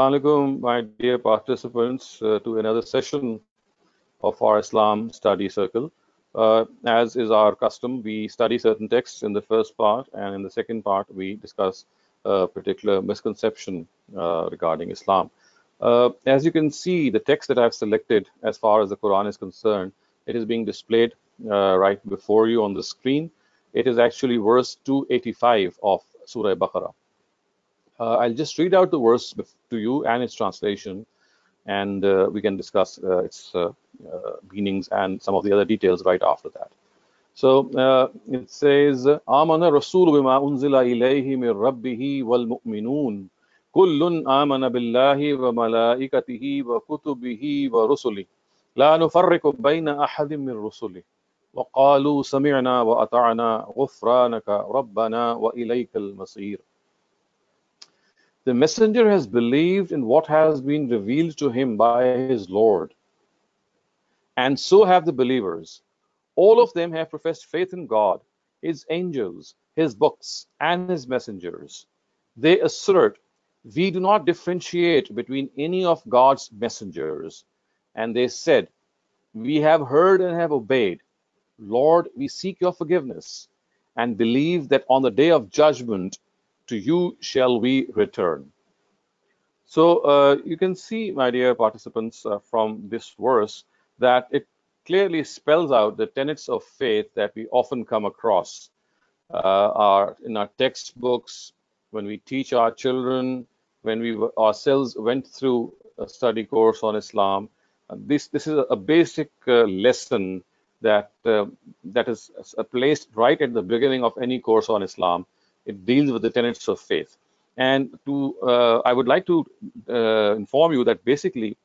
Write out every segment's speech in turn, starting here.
Assalamualaikum, my dear participants, uh, to another session of our Islam study circle. Uh, as is our custom, we study certain texts in the first part, and in the second part, we discuss a particular misconception uh, regarding Islam. Uh, as you can see, the text that I've selected as far as the Quran is concerned, it is being displayed uh, right before you on the screen. It is actually verse 285 of Surah Baqarah. Uh, I'll just read out the verse to you and its translation, and uh, we can discuss uh, its uh, uh, meanings and some of the other details right after that. So uh, it says, "Amana Rasul bima unzila ilayhi min Rabbihi wal mu'minun kullun amana billahi wa malaikatihi wa kutubihi wa rusuli la nufarriqu bayna ahadin min rusuli وقالوا سمعنا وأطعنا غفرانك ربنا وإليك المصير the messenger has believed in what has been revealed to him by his Lord. And so have the believers. All of them have professed faith in God, His angels, His books, and His messengers. They assert, We do not differentiate between any of God's messengers. And they said, We have heard and have obeyed. Lord, we seek your forgiveness and believe that on the day of judgment, to you shall we return. So uh, you can see, my dear participants, uh, from this verse that it clearly spells out the tenets of faith that we often come across uh, our, in our textbooks, when we teach our children, when we ourselves went through a study course on Islam. Uh, this, this is a basic uh, lesson that, uh, that is placed right at the beginning of any course on Islam it deals with the tenets of faith. And to, uh, I would like to uh, inform you that basically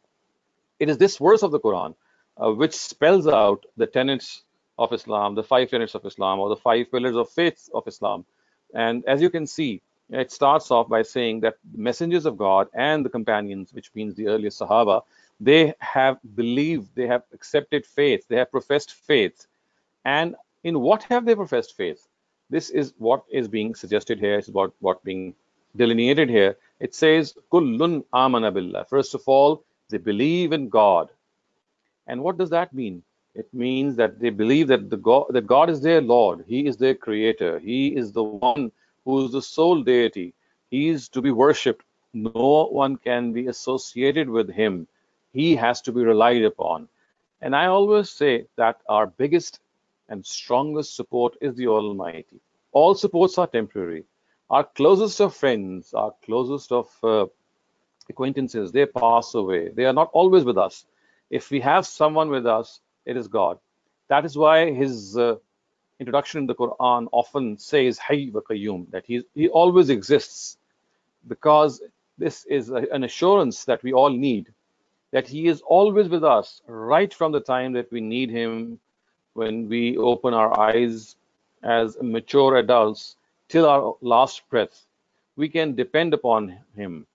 it is this verse of the Quran uh, which spells out the tenets of Islam, the five tenets of Islam, or the five pillars of faith of Islam. And as you can see, it starts off by saying that the messengers of God and the companions, which means the earliest Sahaba, they have believed, they have accepted faith, they have professed faith. And in what have they professed faith? This is what is being suggested here. It's about what being delineated here. It says, Kullun amana billah. First of all, they believe in God. And what does that mean? It means that they believe that the God that God is their Lord. He is their creator. He is the one who is the sole deity. He is to be worshipped. No one can be associated with him. He has to be relied upon. And I always say that our biggest and strongest support is the Almighty. All supports are temporary. Our closest of friends, our closest of uh, acquaintances, they pass away. They are not always with us. If we have someone with us, it is God. That is why his uh, introduction in the Quran often says Hayy wa Qayyum, that he, he always exists because this is a, an assurance that we all need, that he is always with us right from the time that we need him when we open our eyes as mature adults till our last breath, we can depend upon Him.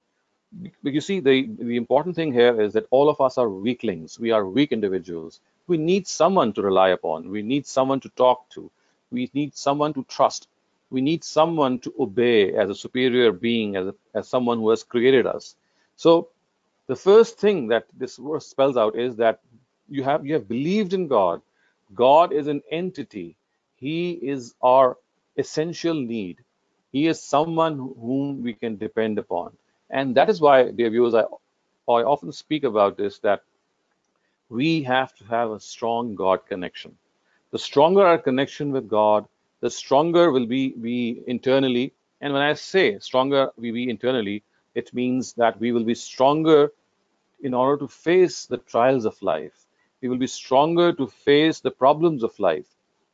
But you see, the, the important thing here is that all of us are weaklings. We are weak individuals. We need someone to rely upon. We need someone to talk to. We need someone to trust. We need someone to obey as a superior being, as, a, as someone who has created us. So the first thing that this verse spells out is that you have you have believed in God God is an entity. He is our essential need. He is someone whom we can depend upon. And that is why, dear viewers, I, I often speak about this that we have to have a strong God connection. The stronger our connection with God, the stronger will be we internally. And when I say stronger we be internally, it means that we will be stronger in order to face the trials of life we will be stronger to face the problems of life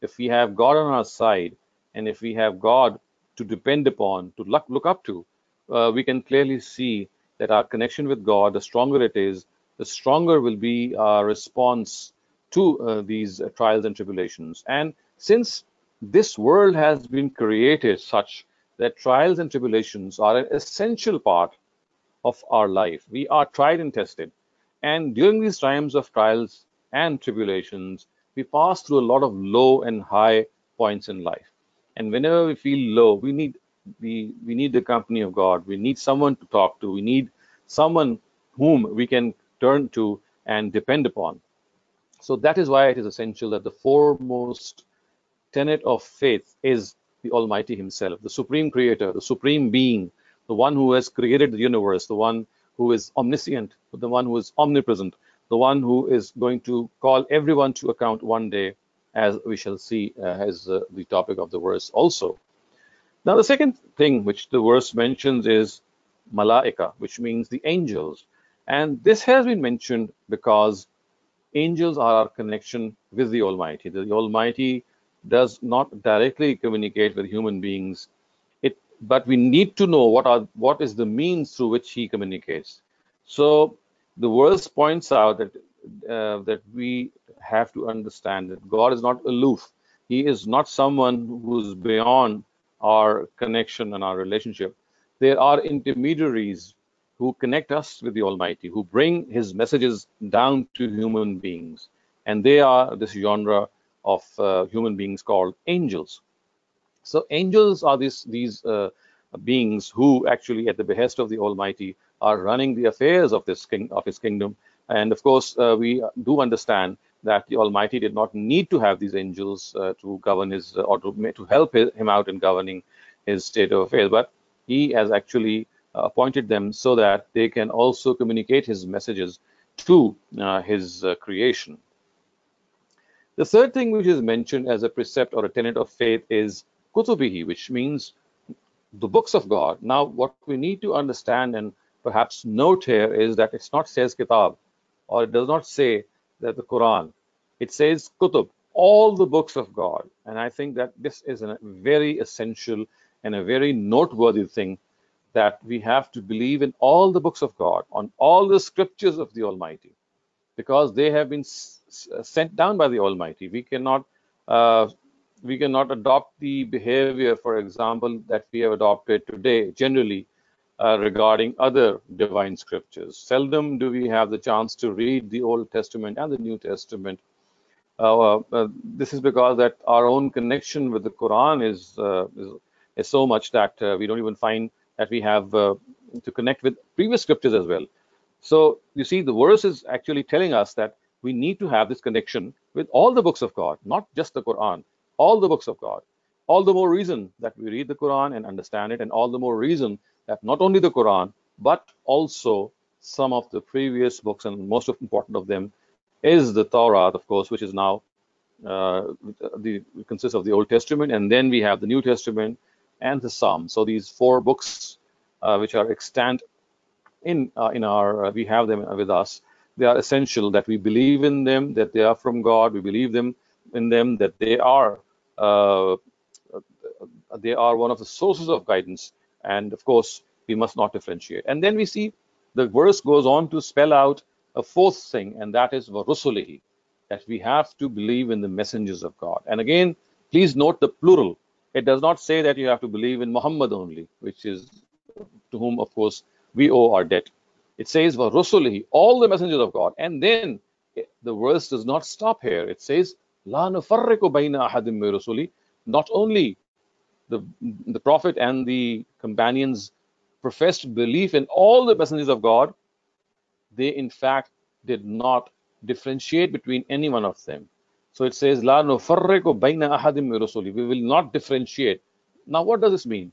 if we have God on our side and if we have God to depend upon, to look, look up to. Uh, we can clearly see that our connection with God, the stronger it is, the stronger will be our response to uh, these uh, trials and tribulations. And since this world has been created such that trials and tribulations are an essential part of our life, we are tried and tested. And during these times of trials and tribulations, we pass through a lot of low and high points in life. And whenever we feel low, we need we we need the company of God. We need someone to talk to. We need someone whom we can turn to and depend upon. So that is why it is essential that the foremost tenet of faith is the Almighty Himself, the Supreme Creator, the Supreme Being, the one who has created the universe, the one who is omniscient, the one who is omnipresent, the one who is going to call everyone to account one day, as we shall see uh, as uh, the topic of the verse also. Now, the second thing which the verse mentions is malaika, which means the angels. And this has been mentioned because angels are our connection with the Almighty. The Almighty does not directly communicate with human beings. It, but we need to know what are what is the means through which He communicates. So the verse points out that uh, that we have to understand that God is not aloof. He is not someone who's beyond our connection and our relationship. There are intermediaries who connect us with the Almighty, who bring His messages down to human beings. And they are this genre of uh, human beings called angels. So angels are these these uh, beings who actually, at the behest of the Almighty, are running the affairs of this king of His kingdom. And of course, uh, we do understand that the Almighty did not need to have these angels uh, to govern His uh, or to, to help Him out in governing His state of affairs, but He has actually appointed them so that they can also communicate his messages to uh, his uh, creation. The third thing which is mentioned as a precept or a tenet of faith is kutubihi, which means the books of God. Now, what we need to understand and perhaps note here is that it's not says kitab, or it does not say that the Quran. It says kutub, all the books of God. And I think that this is a very essential and a very noteworthy thing that we have to believe in all the books of God, on all the scriptures of the Almighty, because they have been sent down by the Almighty. We cannot uh, we cannot adopt the behavior, for example, that we have adopted today generally uh, regarding other divine scriptures. Seldom do we have the chance to read the Old Testament and the New Testament. Uh, uh this is because that our own connection with the Quran is uh, is, is, so much that uh, we don't even find that we have uh, to connect with previous scriptures as well. So you see, the verse is actually telling us that we need to have this connection with all the books of God, not just the Quran, all the books of God. All the more reason that we read the Quran and understand it, and all the more reason that not only the Quran, but also some of the previous books, and most important of them is the Torah, of course, which is now uh, the consists of the Old Testament, and then we have the New Testament, and the Psalm. So these four books, uh, which are extant in uh, in our, uh, we have them with us. They are essential that we believe in them, that they are from God. We believe them in them, that they are uh, they are one of the sources of guidance. And of course, we must not differentiate. And then we see the verse goes on to spell out a fourth thing, and that is varusulihi, that we have to believe in the messengers of God. And again, please note the plural it does not say that you have to believe in Muhammad only, which is to whom, of course, we owe our debt. It says, Rusulihi, all the messengers of God. And then the verse does not stop here. It says, La nufarriqu bayna ahadim rusuli. Not only the, the Prophet and the companions professed belief in all the messengers of God, they in fact did not differentiate between any one of them. So it says, La nufarriqu bayna ahadim rusuli. We will not differentiate. Now, what does this mean?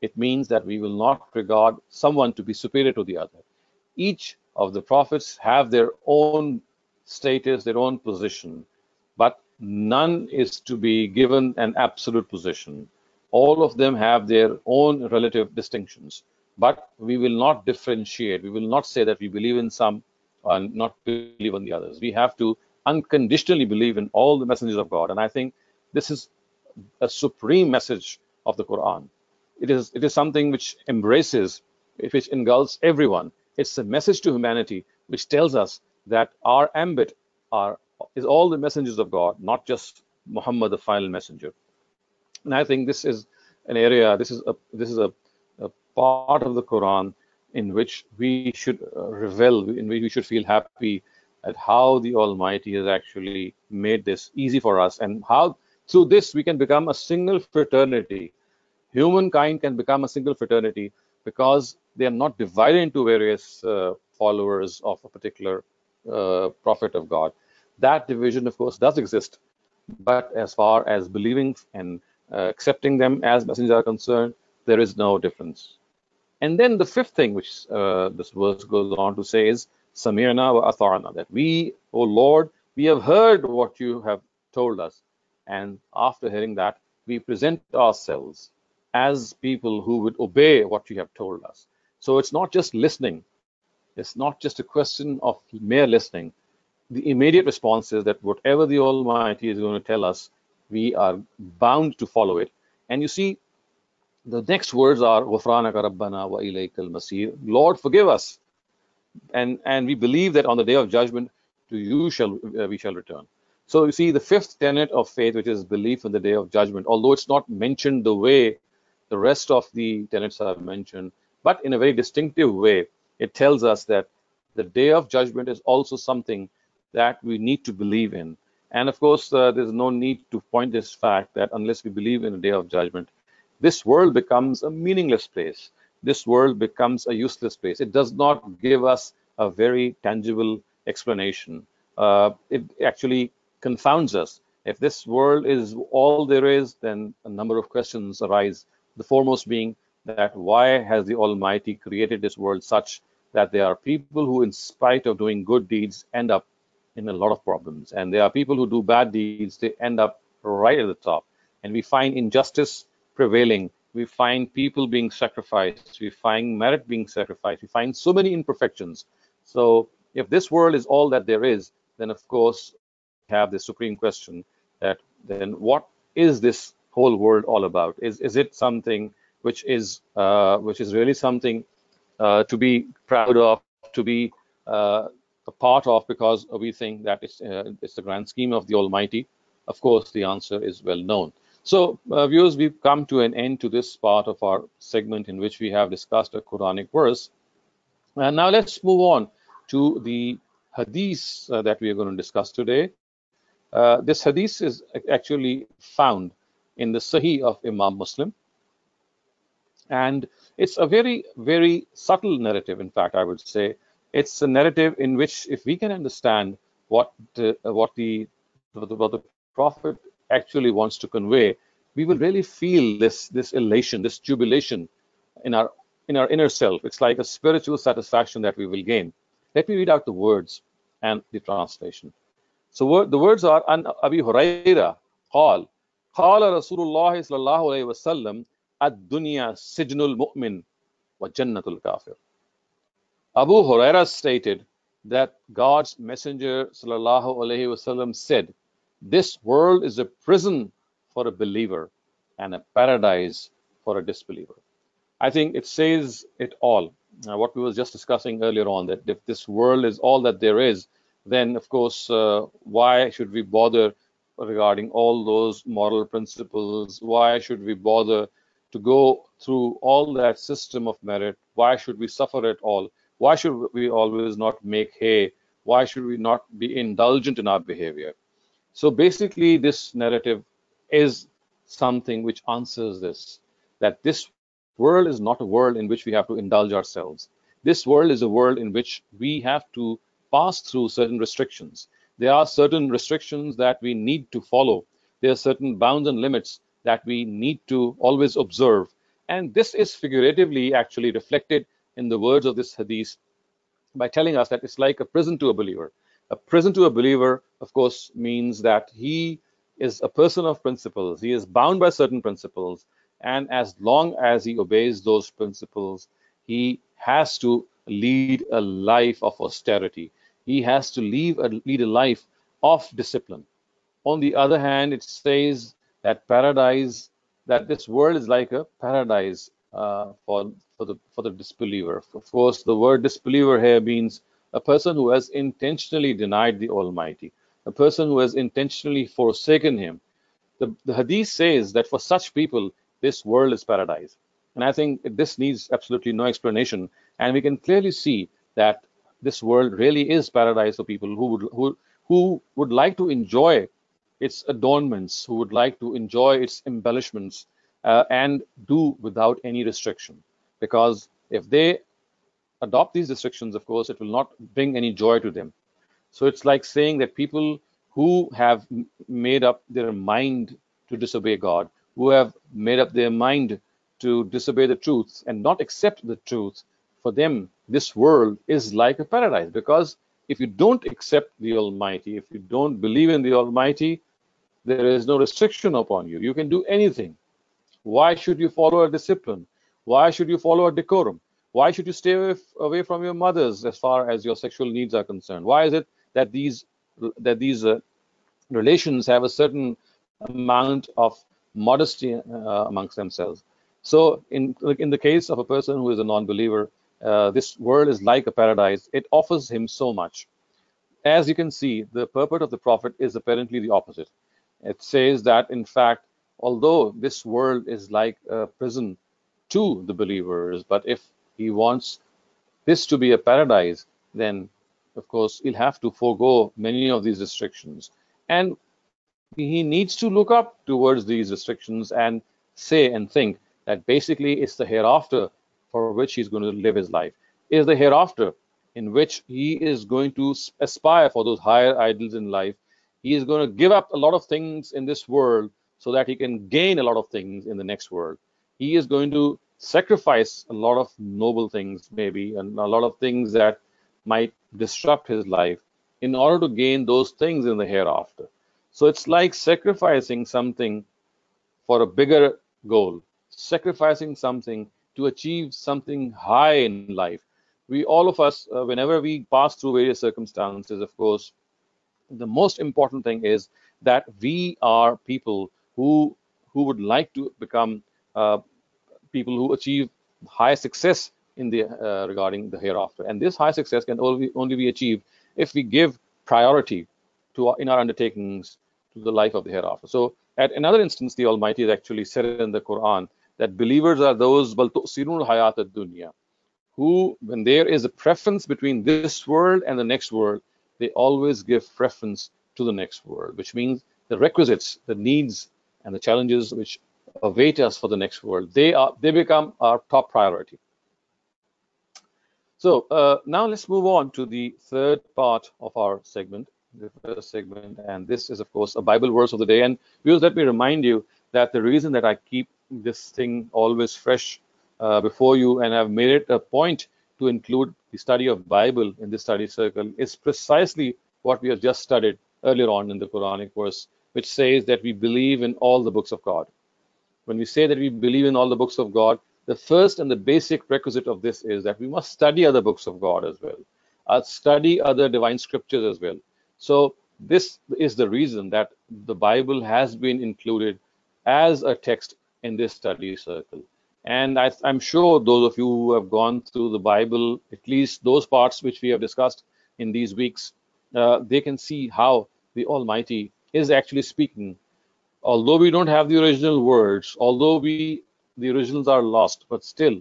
It means that we will not regard someone to be superior to the other. Each of the prophets have their own status, their own position, but none is to be given an absolute position. All of them have their own relative distinctions, but we will not differentiate. We will not say that we believe in some and not believe in the others. We have to unconditionally believe in all the messengers of God. And I think this is a supreme message of the Quran. It is it is something which embraces, which engulfs everyone. It's a message to humanity which tells us that our ambit are is all the messengers of God, not just Muhammad, the final messenger. And I think this is an area, this is a this is a, a part of the Quran in which we should uh, revel, in which we should feel happy at how the Almighty has actually made this easy for us and how through this we can become a single fraternity. Humankind can become a single fraternity because they are not divided into various uh, followers of a particular uh, prophet of God. That division, of course, does exist. But as far as believing and accepting them as messengers are concerned, there is no difference. And then the fifth thing, which uh, this verse goes on to say, is Samirna wa atharna, that we, O Lord, we have heard what you have told us. And after hearing that, we present ourselves as people who would obey what you have told us. So it's not just listening, it's not just a question of mere listening. The immediate response is that whatever the Almighty is going to tell us, we are bound to follow it. And you see, the next words are Rabbana wa ilaykal masir. Lord, forgive us. And and we believe that on the day of judgment, to you shall uh, we shall return. So you see, the fifth tenet of faith, which is belief in the day of judgment, although it's not mentioned the way the rest of the tenets are mentioned, but in a very distinctive way, it tells us that the day of judgment is also something that we need to believe in. And of course, uh, there's no need to point this fact that unless we believe in a day of judgment, this world becomes a meaningless place. This world becomes a useless place. It does not give us a very tangible explanation. Uh, it actually confounds us. If this world is all there is, then a number of questions arise. The foremost being that why has the Almighty created this world such that there are people who, in spite of doing good deeds, end up in a lot of problems. And there are people who do bad deeds, they end up right at the top. And we find injustice prevailing. We find people being sacrificed. We find merit being sacrificed. We find so many imperfections. So if this world is all that there is, then of course we have the supreme question that then what is this whole world all about? Is is it something which is uh, which is really something uh, to be proud of, to be uh, a part of, because we think that it's uh, it's the grand scheme of the Almighty? Of course, the answer is well known. So, uh, viewers, we've come to an end to this part of our segment in which we have discussed a Quranic verse. And now let's move on to the hadith uh, that we are going to discuss today. Uh, this hadith is actually found in the Sahih of Imam Muslim. And it's a very, very subtle narrative, in fact, I would say It's a narrative in which, if we can understand what, the, what, the, what the Prophet actually wants to convey, we will really feel this this elation, this jubilation in our in our inner self. It's like a spiritual satisfaction that we will gain. Let me read out the words and the translation. So word, the words are an Abi Huraira قال قال رسول الله صلى الله عليه وسلم الدنيا سجن المؤمن وجنة الكافر. Abu Huraira stated that God's Messenger wasallam said, this world is a prison for a believer and a paradise for a disbeliever. I think it says it all. Uh, what we were just discussing earlier on that if this world is all that there is, then of course, uh, why should we bother regarding all those moral principles? Why should we bother to go through all that system of merit? Why should we suffer at all? Why should we always not make hay? Why should we not be indulgent in our behavior? So basically, this narrative is something which answers this that this world is not a world in which we have to indulge ourselves. This world is a world in which we have to pass through certain restrictions. There are certain restrictions that we need to follow. There are certain bounds and limits that we need to always observe. And this is figuratively actually reflected in the words of this hadith by telling us that it's like a prison to a believer. A prison to a believer, of course, means that he is a person of principles. He is bound by certain principles. And as long as he obeys those principles, he has to lead a life of austerity. He has to lead a, lead a life of discipline. On the other hand, it says that paradise, that this world is like a paradise uh, for, for, the, for the disbeliever. Of course, the word disbeliever here means a person who has intentionally denied the Almighty, a person who has intentionally forsaken Him. The, the Hadith says that for such people, this world is paradise. And I think this needs absolutely no explanation. And we can clearly see that this world really is paradise for people who would who, who would like to enjoy its adornments, who would like to enjoy its embellishments, uh, and do without any restriction. Because If they adopt these restrictions, of course, it will not bring any joy to them. So it's like saying that people who have made up their mind to disobey God, who have made up their mind to disobey the truth and not accept the truth, for them, this world is like a paradise. Because if you don't accept the Almighty, if you don't believe in the Almighty, there is no restriction upon you. You can do anything. Why should you follow a discipline? Why should you follow a decorum? Why should you stay away, from your mothers as far as your sexual needs are concerned? Why is it that these that these uh, relations have a certain amount of modesty uh, amongst themselves? So, in in the case of a person who is a non-believer, uh, this world is like a paradise. It offers him so much. As you can see, the purport of the prophet is apparently the opposite. It says that, in fact, although this world is like a prison to the believers, but if he wants this to be a paradise, then of course he'll have to forego many of these restrictions. And he needs to look up towards these restrictions and say and think that basically it's the hereafter for which he's going to live his life. Is the hereafter in which he is going to aspire for those higher idols in life. He is going to give up a lot of things in this world so that he can gain a lot of things in the next world. He is going to sacrifice a lot of noble things, maybe, and a lot of things that might disrupt his life in order to gain those things in the hereafter. So it's like sacrificing something for a bigger goal, sacrificing something to achieve something high in life. We, all of us, uh, whenever we pass through various circumstances, of course, the most important thing is that we are people who who would like to become uh, people who achieve high success in the uh, regarding the hereafter. And this high success can only only be achieved if we give priority to our, in our undertakings to the life of the hereafter. So, at another instance, the Almighty has actually said in the Quran that believers are those hayat dunya who, when there is a preference between this world and the next world, they always give preference to the next world, which means the requisites, the needs, and the challenges which await us for the next world, they are they become our top priority. So uh, now let's move on to the third part of our segment, the first segment, and this is of course a Bible verse of the day. And viewers, let me remind you that the reason that I keep this thing always fresh uh, before you and I've made it a point to include the study of Bible in this study circle is precisely what we have just studied earlier on in the Quranic verse, which says that we believe in all the books of God. When we say that we believe in all the books of God, the first and the basic requisite of this is that we must study other books of God as well, uh, study other divine scriptures as well. So this is the reason that the Bible has been included as a text in this study circle. And I, am sure those of you who have gone through the Bible, at least those parts which we have discussed in these weeks, uh, they can see how the Almighty is actually speaking. Although we don't have the original words, although we the originals are lost, but still,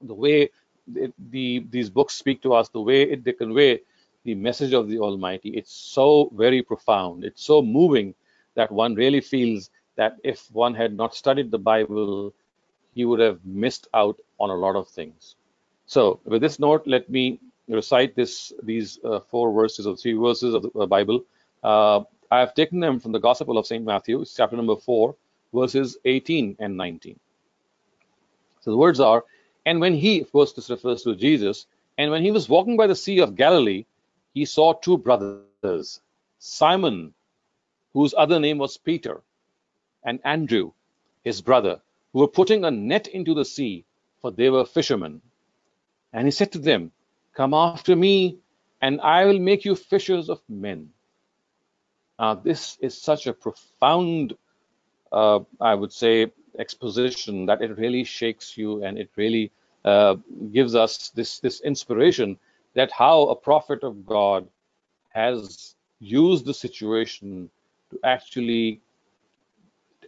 the way it, the these books speak to us, the way it, they convey the message of the Almighty, it's so very profound. It's so moving that one really feels that if one had not studied the Bible, he would have missed out on a lot of things. So, with this note, let me recite this these uh, four verses or three verses of the uh, Bible. Uh, I have taken them from the Gospel of St. Matthew, chapter number 4, verses 18 and 19. So the words are, and when he, of course, this refers to Jesus, and when he was walking by the Sea of Galilee, he saw two brothers, Simon, whose other name was Peter, and Andrew, his brother, who were putting a net into the sea, for they were fishermen. And he said to them, Come after me, and I will make you fishers of men. Now, this is such a profound, uh, I would say, exposition that it really shakes you and it really uh, gives us this, this inspiration that how a prophet of God has used the situation to actually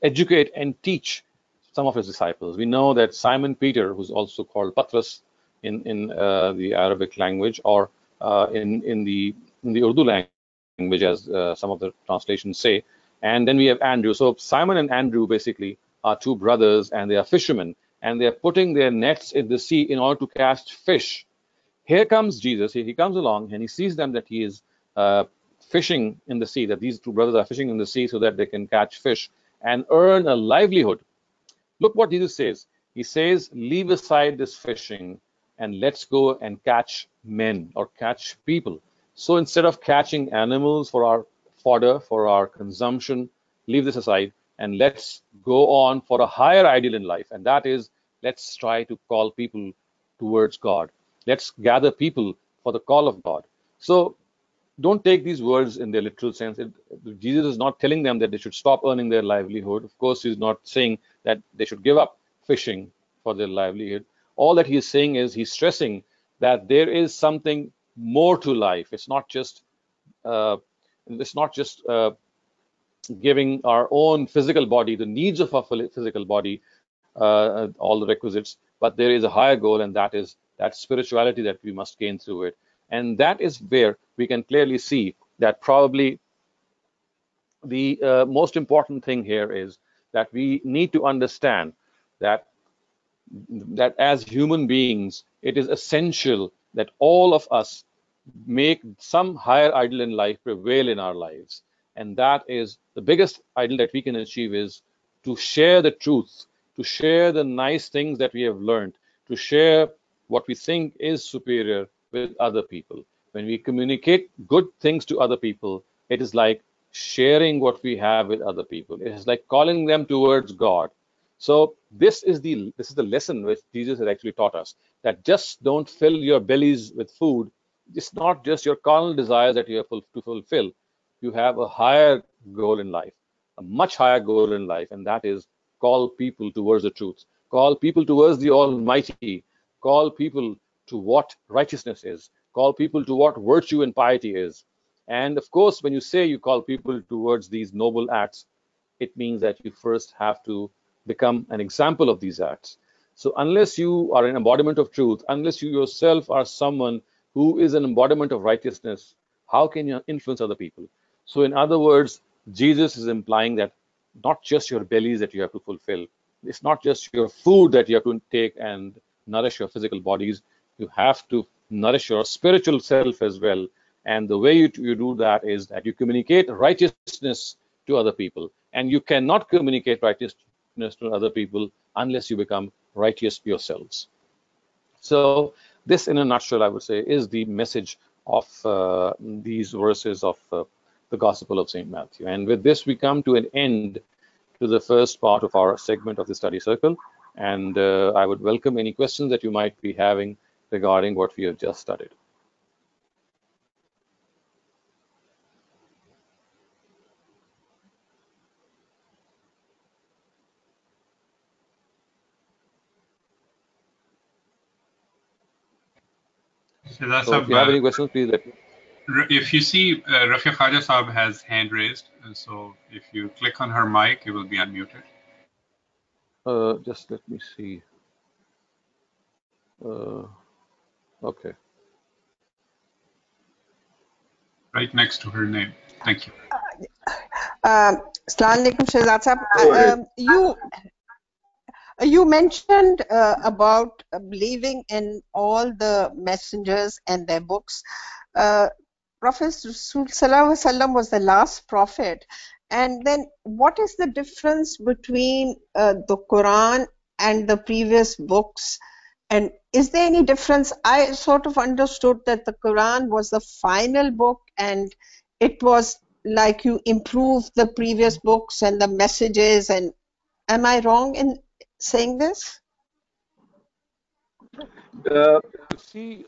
educate and teach some of his disciples. We know that Simon Peter, who's also called Patras in in uh, the Arabic language or uh, in in the in the Urdu language, as uh, some of the translations say, and then we have Andrew. So Simon and Andrew basically are two brothers, and they are fishermen. and they're putting their nets in the sea in order to catch fish. Here comes Jesus. He, he comes along and he sees them that he is uh, fishing in the sea, that these two brothers are fishing in the sea so that they can catch fish and earn a livelihood. Look what Jesus says. He says, Leave aside this fishing and let's go and catch men or catch people. So instead of catching animals for our fodder, for our consumption, leave this aside and let's go on for a higher ideal in life. And that is, let's try to call people towards God. Let's gather people for the call of God. So don't take these words in their literal sense. It, Jesus is not telling them that they should stop earning their livelihood. Of course, he's not saying that they should give up fishing for their livelihood. All that he is saying is he's stressing that there is something more to life. It's not just uh, it's not just uh, giving our own physical body the needs of our physical body uh, all the requisites, but there is a higher goal, and that is that spirituality that we must gain through it. And that is where we can clearly see that probably the uh, most important thing here is that we need to understand that that as human beings, it is essential that all of us make some higher ideal in life prevail in our lives. And that is the biggest ideal that we can achieve is to share the truth, to share the nice things that we have learned, to share what we think is superior with other people. When we communicate good things to other people, it is like sharing what we have with other people. It is like calling them towards God. So this is the this is the lesson which Jesus has actually taught us that just don't fill your bellies with food. It's not just your carnal desires that you have to fulfill. You have a higher goal in life, a much higher goal in life, and that is call people towards the truth, call people towards the Almighty, call people to what righteousness is, call people to what virtue and piety is. And of course, when you say you call people towards these noble acts, it means that you first have to become an example of these acts. So, unless you are an embodiment of truth, unless you yourself are someone who is an embodiment of righteousness, how can you influence other people? So, in other words, Jesus is implying that not just your bellies that you have to fulfill, it's not just your food that you have to take and nourish your physical bodies, you have to nourish your spiritual self as well. And the way you, you do that is that you communicate righteousness to other people. And you cannot communicate righteousness to other people unless you become righteous yourselves. So, this, in a nutshell, I would say, is the message of uh, these verses of uh, the Gospel of St. Matthew. And with this, we come to an end to the first part of our segment of the study circle. And uh, I would welcome any questions that you might be having regarding what we have just studied. So if you have any questions, please let me. If you see uh, Rafia Khaja Saab has hand raised, so if you click on her mic, it will be unmuted. Uh, just let me see. Uh, Okay. Right next to her name. Thank you. Uh, alaikum, Shehzad uh, um, you you mentioned uh, about believing in all the messengers and their books. Uh, Prophet Rasul was the last prophet. And then what is the difference between uh, the Quran and the previous books? And is there any difference? I sort of understood that the Quran was the final book and it was like you improved the previous books and the messages. And am I wrong in saying this? Uh, see,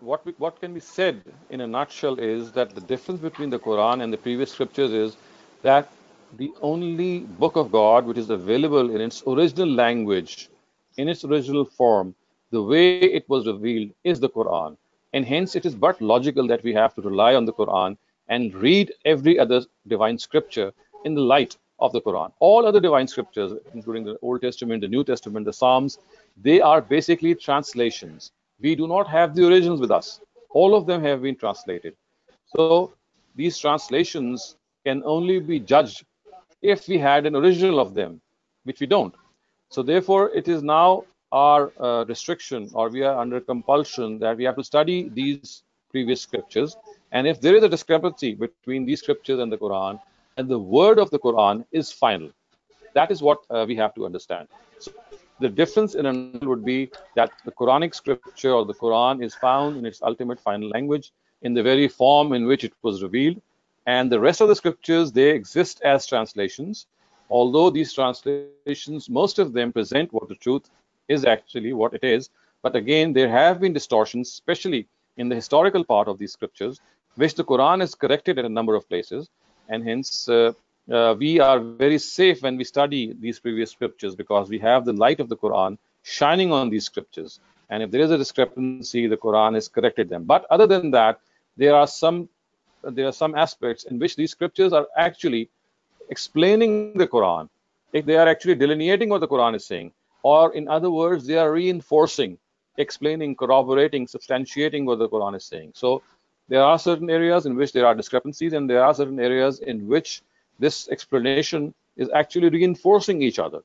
what we, what can be said in a nutshell is that the difference between the Quran and the previous scriptures is that the only book of God which is available in its original language in its original form, the way it was revealed is the Quran. And hence, it is but logical that we have to rely on the Quran and read every other divine scripture in the light of the Quran. All other divine scriptures, including the Old Testament, the New Testament, the Psalms, they are basically translations. We do not have the originals with us. All of them have been translated. So these translations can only be judged if we had an original of them, which we don't. So therefore, it is now our uh, restriction or we are under compulsion that we have to study these previous scriptures. And if there is a discrepancy between these scriptures and the Quran, and the word of the Quran is final, that is what uh, we have to understand. So the difference in a would be that the Quranic scripture or the Quran is found in its ultimate final language in the very form in which it was revealed. And the rest of the scriptures, they exist as translations. Although these translations, most of them present what the truth is actually what it is. But again, there have been distortions, especially in the historical part of these scriptures, which the Quran has corrected at a number of places. And hence, uh, uh, we are very safe when we study these previous scriptures because we have the light of the Quran shining on these scriptures. And if there is a discrepancy, the Quran has corrected them. But other than that, there are some there are some aspects in which these scriptures are actually explaining the Quran. If they are actually delineating what the Quran is saying, or in other words, they are reinforcing, explaining, corroborating, substantiating what the Quran is saying. So there are certain areas in which there are discrepancies, and there are certain areas in which this explanation is actually reinforcing each other.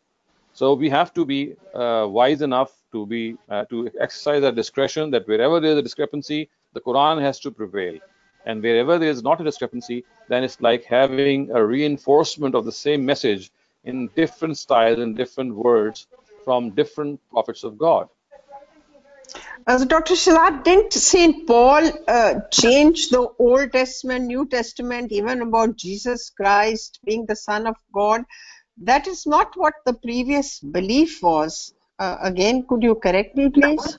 So we have to be uh, wise enough to be uh, to exercise our discretion that wherever there is a discrepancy, the Quran has to prevail. And wherever there is not a discrepancy, then it's like having a reinforcement of the same message in different styles and different words from different prophets of God. Uh, Dr. Shehzad, didn't St. Paul uh, change the Old Testament, New Testament, even about Jesus Christ being the Son of God? That is not what the previous belief was. Uh, again, could you correct me, please?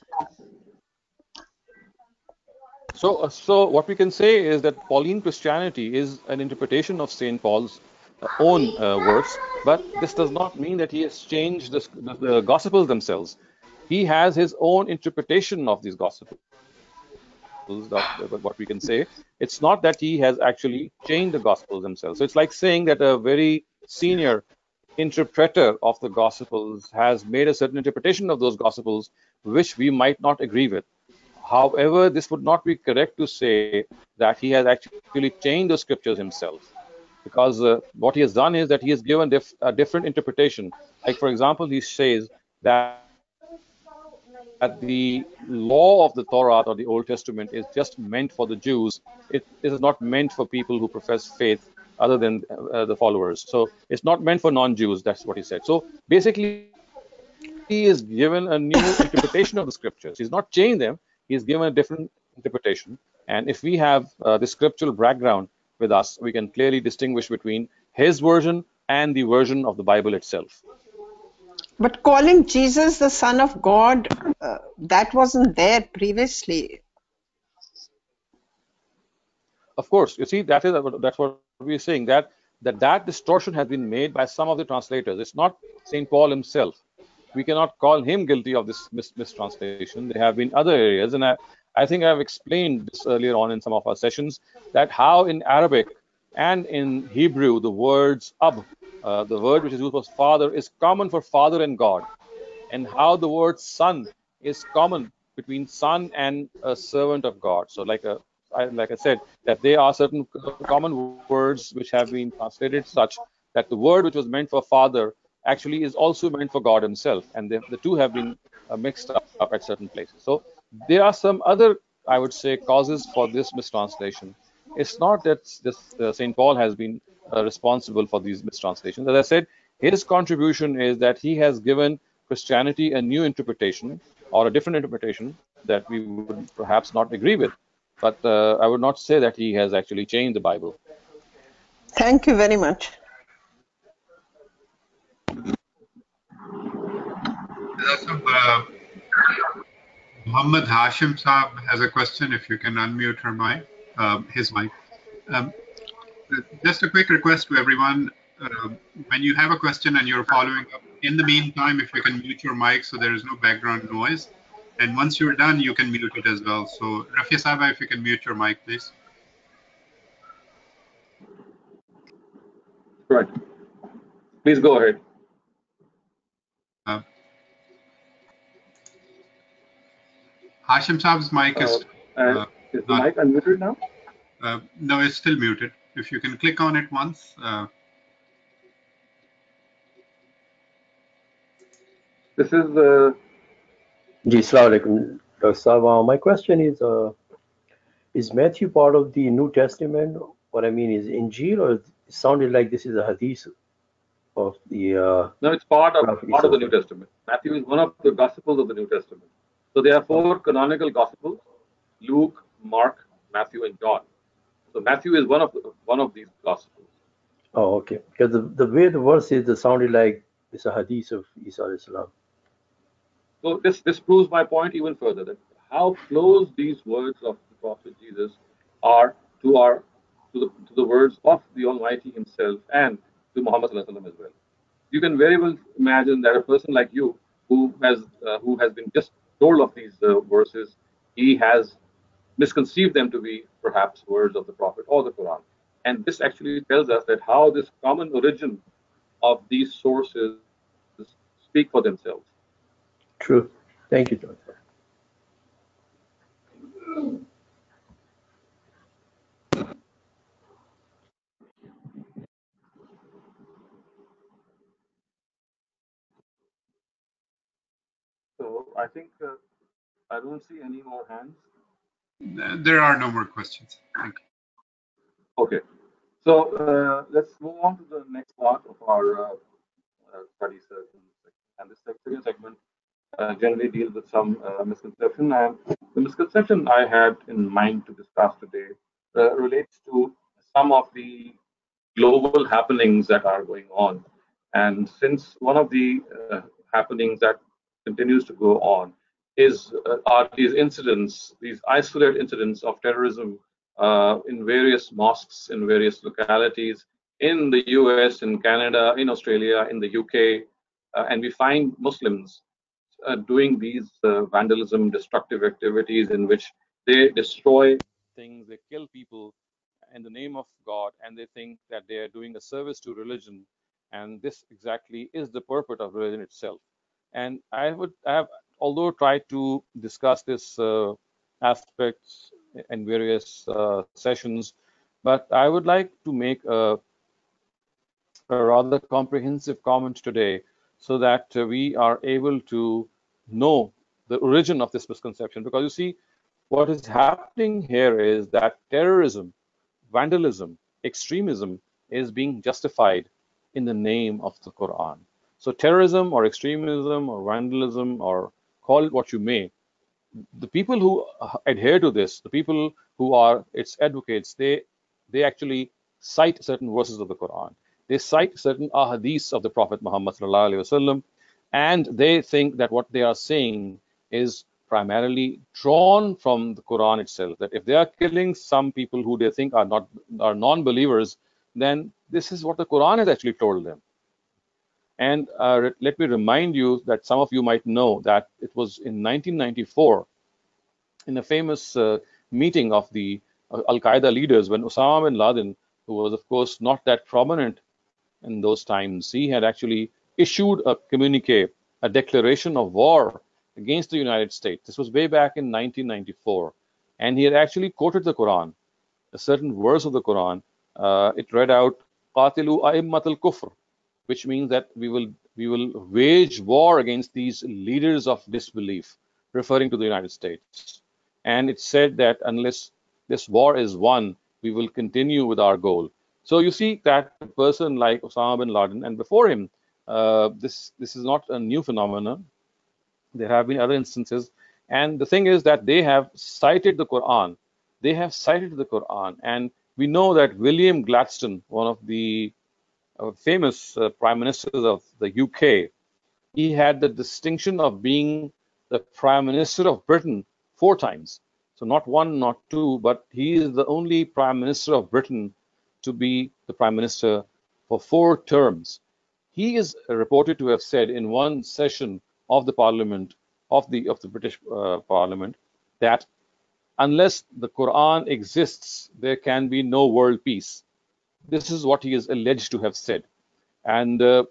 So, uh, so what we can say is that Pauline Christianity is an interpretation of St. Paul's uh, own uh, works, but this does not mean that he has changed the, the, the Gospels themselves he has his own interpretation of these gospels. What we can say. It's not that he has actually changed the gospels themselves. So it's like saying that a very senior interpreter of the gospels has made a certain interpretation of those gospels which we might not agree with. However this would not be correct to say that he has actually changed the scriptures himself. Because uh, what he has done is that he has given a different interpretation. Like for example he says that that the law of the Torah or the Old Testament is just meant for the Jews. It, it is not meant for people who profess faith other than uh, the followers. So it's not meant for non-Jews. That's what he said. So basically, he is given a new interpretation of the scriptures. He's not changed them. He's given a different interpretation. And if we have uh, the scriptural background with us, we can clearly distinguish between his version and the version of the Bible itself. But calling Jesus the Son of God, uh, that wasn't there previously. Of course, you see, that is that's what we're saying that that that distortion has been made by some of the translators. It's not Saint Paul himself. We cannot call him guilty of this mis- mistranslation. There have been other areas, and I, I think I've explained this earlier on in some of our sessions that how in Arabic and in Hebrew the words ab uh, the word which is used for father is common for father and God, and how the word son is common between son and a servant of God. So, like a like I said, that there are certain common words which have been translated such that the word which was meant for father actually is also meant for God Himself, and the, the two have been uh, mixed up, up at certain places. So there are some other, I would say, causes for this mistranslation. It's not that this uh, Saint Paul has been uh, responsible for these mistranslations. As I said, his contribution is that he has given Christianity a new interpretation or a different interpretation that we would perhaps not agree with. But uh, I would not say that he has actually changed the Bible. Thank you very much. Uh, Muhammad Hashim Saab has a question. If you can unmute her mic, uh, his mic. Um, just a quick request to everyone. Uh, when you have a question and you're following up, in the meantime, if you can mute your mic so there is no background noise. And once you're done, you can mute it as well. So Rafia Saba, if you can mute your mic, please. Right. Please go ahead. Uh, Hashim Saab's mic is. Uh, uh, is the mic unmuted now? Uh, no, it's still muted if you can click on it once. Uh, This is uh, Ji, Dr. Saab. Uh, My question is, uh, is Matthew part of the New Testament? What I mean is Injil, or it sounded like this is a hadith of the. Uh, no, it's part of part of the New Testament. Matthew is one of the Gospels of the New Testament. So there are four canonical Gospels: Luke, Mark, Matthew, and John. So Matthew is one of the, one of these Gospels. oh, okay. Because the, the way the verse is, it sounded like it's a hadith of Isa salam. So this this proves my point even further that how close these words of the Prophet Jesus are to our to the to the words of the Almighty Himself and to Muhammad as well. You can very well imagine that a person like you who has uh, who has been just told of these uh, verses, he has misconceived them to be perhaps words of the Prophet or the Quran. And this actually tells us that how this common origin of these sources speak for themselves. True. Thank you, Doctor. So I think uh, I don't see any more hands. There are no more questions. Thank you. Okay. So uh, let's move on to the next part of our uh, uh, study session. And this second segment generally deals with some misconception. And the misconception I had in mind to discuss today relates to some of the global happenings that are going on. And since one of the uh, happenings that continues to go on is uh, are these incidents, these isolated incidents of terrorism uh, in various mosques in various localities in the US, in Canada, in Australia, in the UK, uh, and we find Muslims uh, doing these uh, vandalism, destructive activities in which they destroy things, they kill people in the name of God, and they think that they are doing a service to religion, and this exactly is the purpose of religion itself. And I would I have, although tried to discuss this uh, aspects in various uh, sessions, but I would like to make a, a rather comprehensive comment today so that uh, we are able to know the origin of this misconception. Because you see, what is happening here is that terrorism, vandalism, extremism is being justified in the name of the Quran. So terrorism or extremism or vandalism or call it what you may, the people who adhere to this, the people who are its advocates, they they actually cite certain verses of the Quran. They cite certain ahadiths of the Prophet Muhammad and they think that what they are saying is primarily drawn from the Quran itself. That if they are killing some people who they think are not are non-believers, then this is what the Quran has actually told them. And uh, let me remind you that some of you might know that it was in 1994, in a famous uh, meeting of the uh, Al Qaeda leaders, when Osama bin Laden, who was, of course, not that prominent in those times, he had actually issued a communique, a declaration of war against the United States. This was way back in 1994. And he had actually quoted the Quran, a certain verse of the Quran. Uh, it read out, Qatilu A'immat al which means that we will we will wage war against these leaders of disbelief, referring to the United States. And it said that unless this war is won, we will continue with our goal. So you see that a person like Osama bin Laden, and before him, uh, this this is not a new phenomenon. There have been other instances, and the thing is that they have cited the Quran. They have cited the Quran, and we know that William Gladstone, one of the uh, famous uh, prime minister of the UK, he had the distinction of being the prime minister of Britain four times. So not one, not two, but he is the only prime minister of Britain to be the prime minister for four terms. He is reported to have said in one session of the parliament of the of the British uh, Parliament that unless the Quran exists, there can be no world peace. This is what he is alleged to have said. And uh,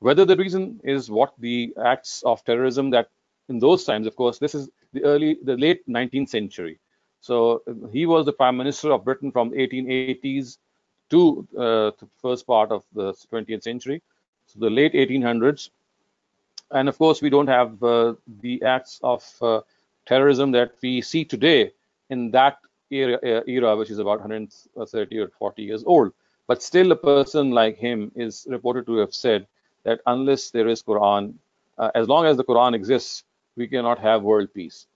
whether the reason is what the acts of terrorism that in those times, of course, this is the early, the late 19th century. So he was the prime minister of Britain from 1880s to uh, the first part of the 20th century. So the late 1800s, and of course, we don't have uh, the acts of uh, terrorism that we see today in that era, uh, era, which is about 130 or 40 years old. But still, a person like him is reported to have said that unless there is Quran, uh, as long as the Quran exists, we cannot have world peace.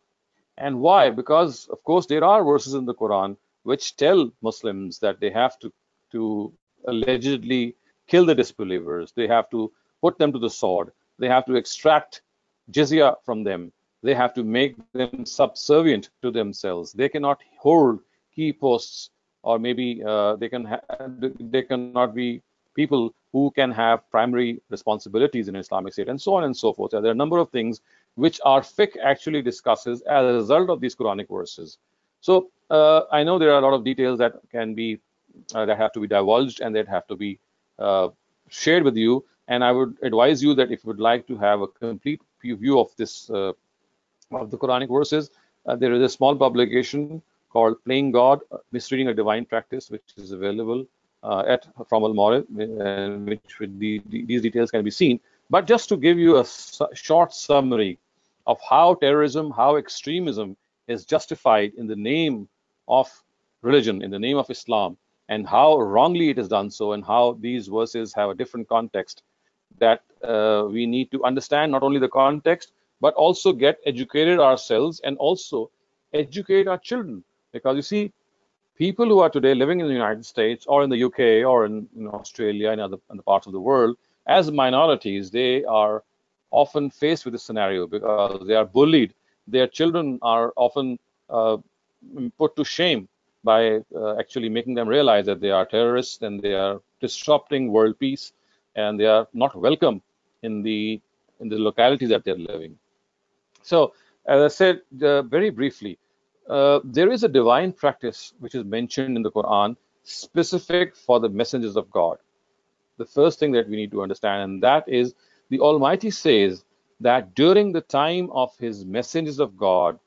And why? Because, of course, there are verses in the Quran which tell Muslims that they have to, to allegedly kill the disbelievers, they have to put them to the sword, they have to extract jizya from them, they have to make them subservient to themselves. They cannot hold key posts, or maybe uh, they can they cannot be people who can have primary responsibilities in Islamic State, and so on and so forth. There are a number of things which our fiqh actually discusses as a result of these Quranic verses. So uh, I know there are a lot of details that can be uh, that have to be divulged and that have to be uh, shared with you. And I would advise you that if you would like to have a complete view of this uh, of the Quranic verses, uh, there is a small publication called "Playing God: Misreading a Divine Practice," which is available uh, at from Al Mawrid, which the, the, these details can be seen. But just to give you a short summary of how terrorism, how extremism is justified in the name of religion, in the name of Islam, and how wrongly it is done so, and how these verses have a different context that uh, we need to understand not only the context, but also get educated ourselves and also educate our children. Because you see, people who are today living in the United States or in the UK or in, in Australia and other, parts of the world, as minorities, they are often faced with this scenario because they are bullied. Their children are often uh, put to shame by uh, actually making them realize that they are terrorists and they are disrupting world peace and they are not welcome in the in the locality that they're living. So, as I said uh, very briefly, uh, there is a divine practice which is mentioned in the Quran specific for the messengers of God. The first thing that we need to understand, and that is the Almighty says that during the time of his messengers of God,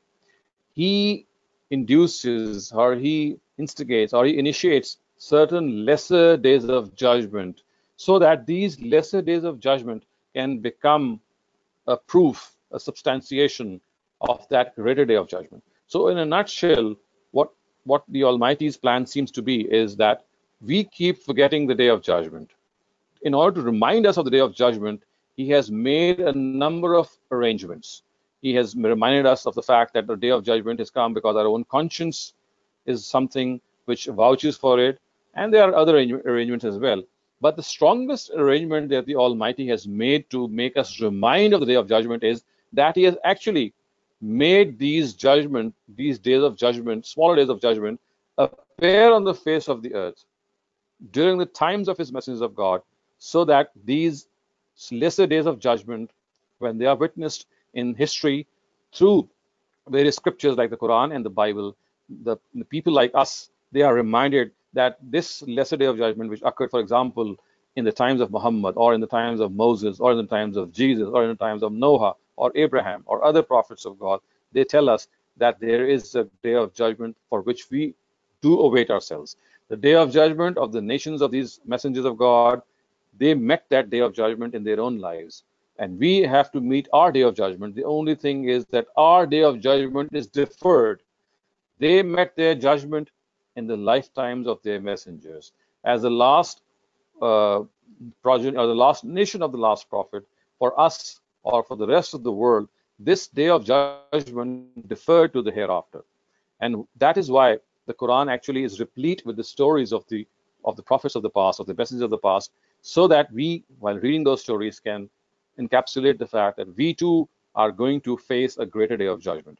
he induces or he instigates or he initiates certain lesser days of judgment so that these lesser days of judgment can become a proof, a substantiation of that greater day of judgment. So, in a nutshell, what what the Almighty's plan seems to be is that we keep forgetting the day of judgment. In order to remind us of the day of judgment, He has made a number of arrangements. He has reminded us of the fact that the day of judgment has come because our own conscience is something which vouches for it, and there are other arrangements as well. But the strongest arrangement that the Almighty has made to make us remind of the day of judgment is that He has actually made these judgment, these days of judgment, smaller days of judgment, appear on the face of the earth during the times of His messengers of God, so that these lesser days of judgment, when they are witnessed in history through various scriptures like the Quran and the Bible, the, the people like us, they are reminded that this lesser day of judgment, which occurred, for example, in the times of Muhammad, or in the times of Moses, or in the times of Jesus, or in the times of Noah, or Abraham, or other prophets of God, they tell us that there is a day of judgment for which we do await ourselves. The day of judgment of the nations of these messengers of God, they met that day of judgment in their own lives. And we have to meet our day of judgment. The only thing is that our day of judgment is deferred. They met their judgment in the lifetimes of their messengers. As the last uh, progeny or the last nation of the last prophet, for us or for the rest of the world, this day of judgment deferred to the hereafter. And that is why the Quran actually is replete with the stories of the of the prophets of the past, of the messengers of the past, so that we, while reading those stories, can encapsulate the fact that we too are going to face a greater day of judgment.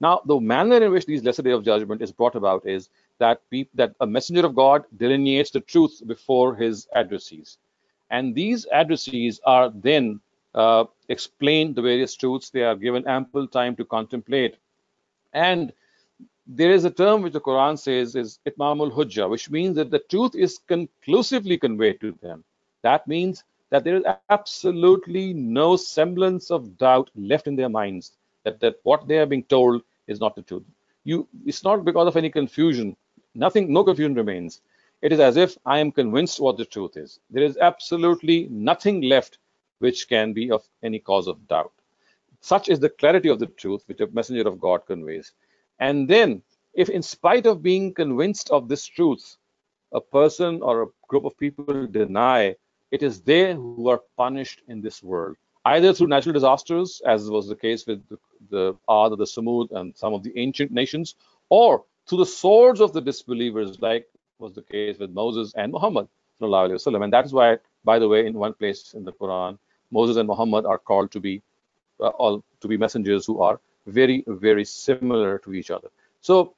Now, the manner in which these lesser day of judgment is brought about is that that a messenger of God delineates the truth before his addressees, and these addressees are then uh, explained the various truths. They are given ample time to contemplate, and there is a term which the Quran says is itmamul hujjah, which means that the truth is conclusively conveyed to them. That means that there is absolutely no semblance of doubt left in their minds that, that what they are being told is not the truth. You, it's not because of any confusion. Nothing, no confusion remains. It is as if I am convinced what the truth is. There is absolutely nothing left which can be of any cause of doubt. Such is the clarity of the truth which a messenger of God conveys. And then, if in spite of being convinced of this truth, a person or a group of people deny, it is they who are punished in this world, either through natural disasters, as was the case with the, the Ad, the Samud, and some of the ancient nations, or through the swords of the disbelievers, like was the case with Moses and Muhammad. And that is why, by the way, in one place in the Quran, Moses and Muhammad are called to be uh, all to be messengers who are very, very similar to each other. So,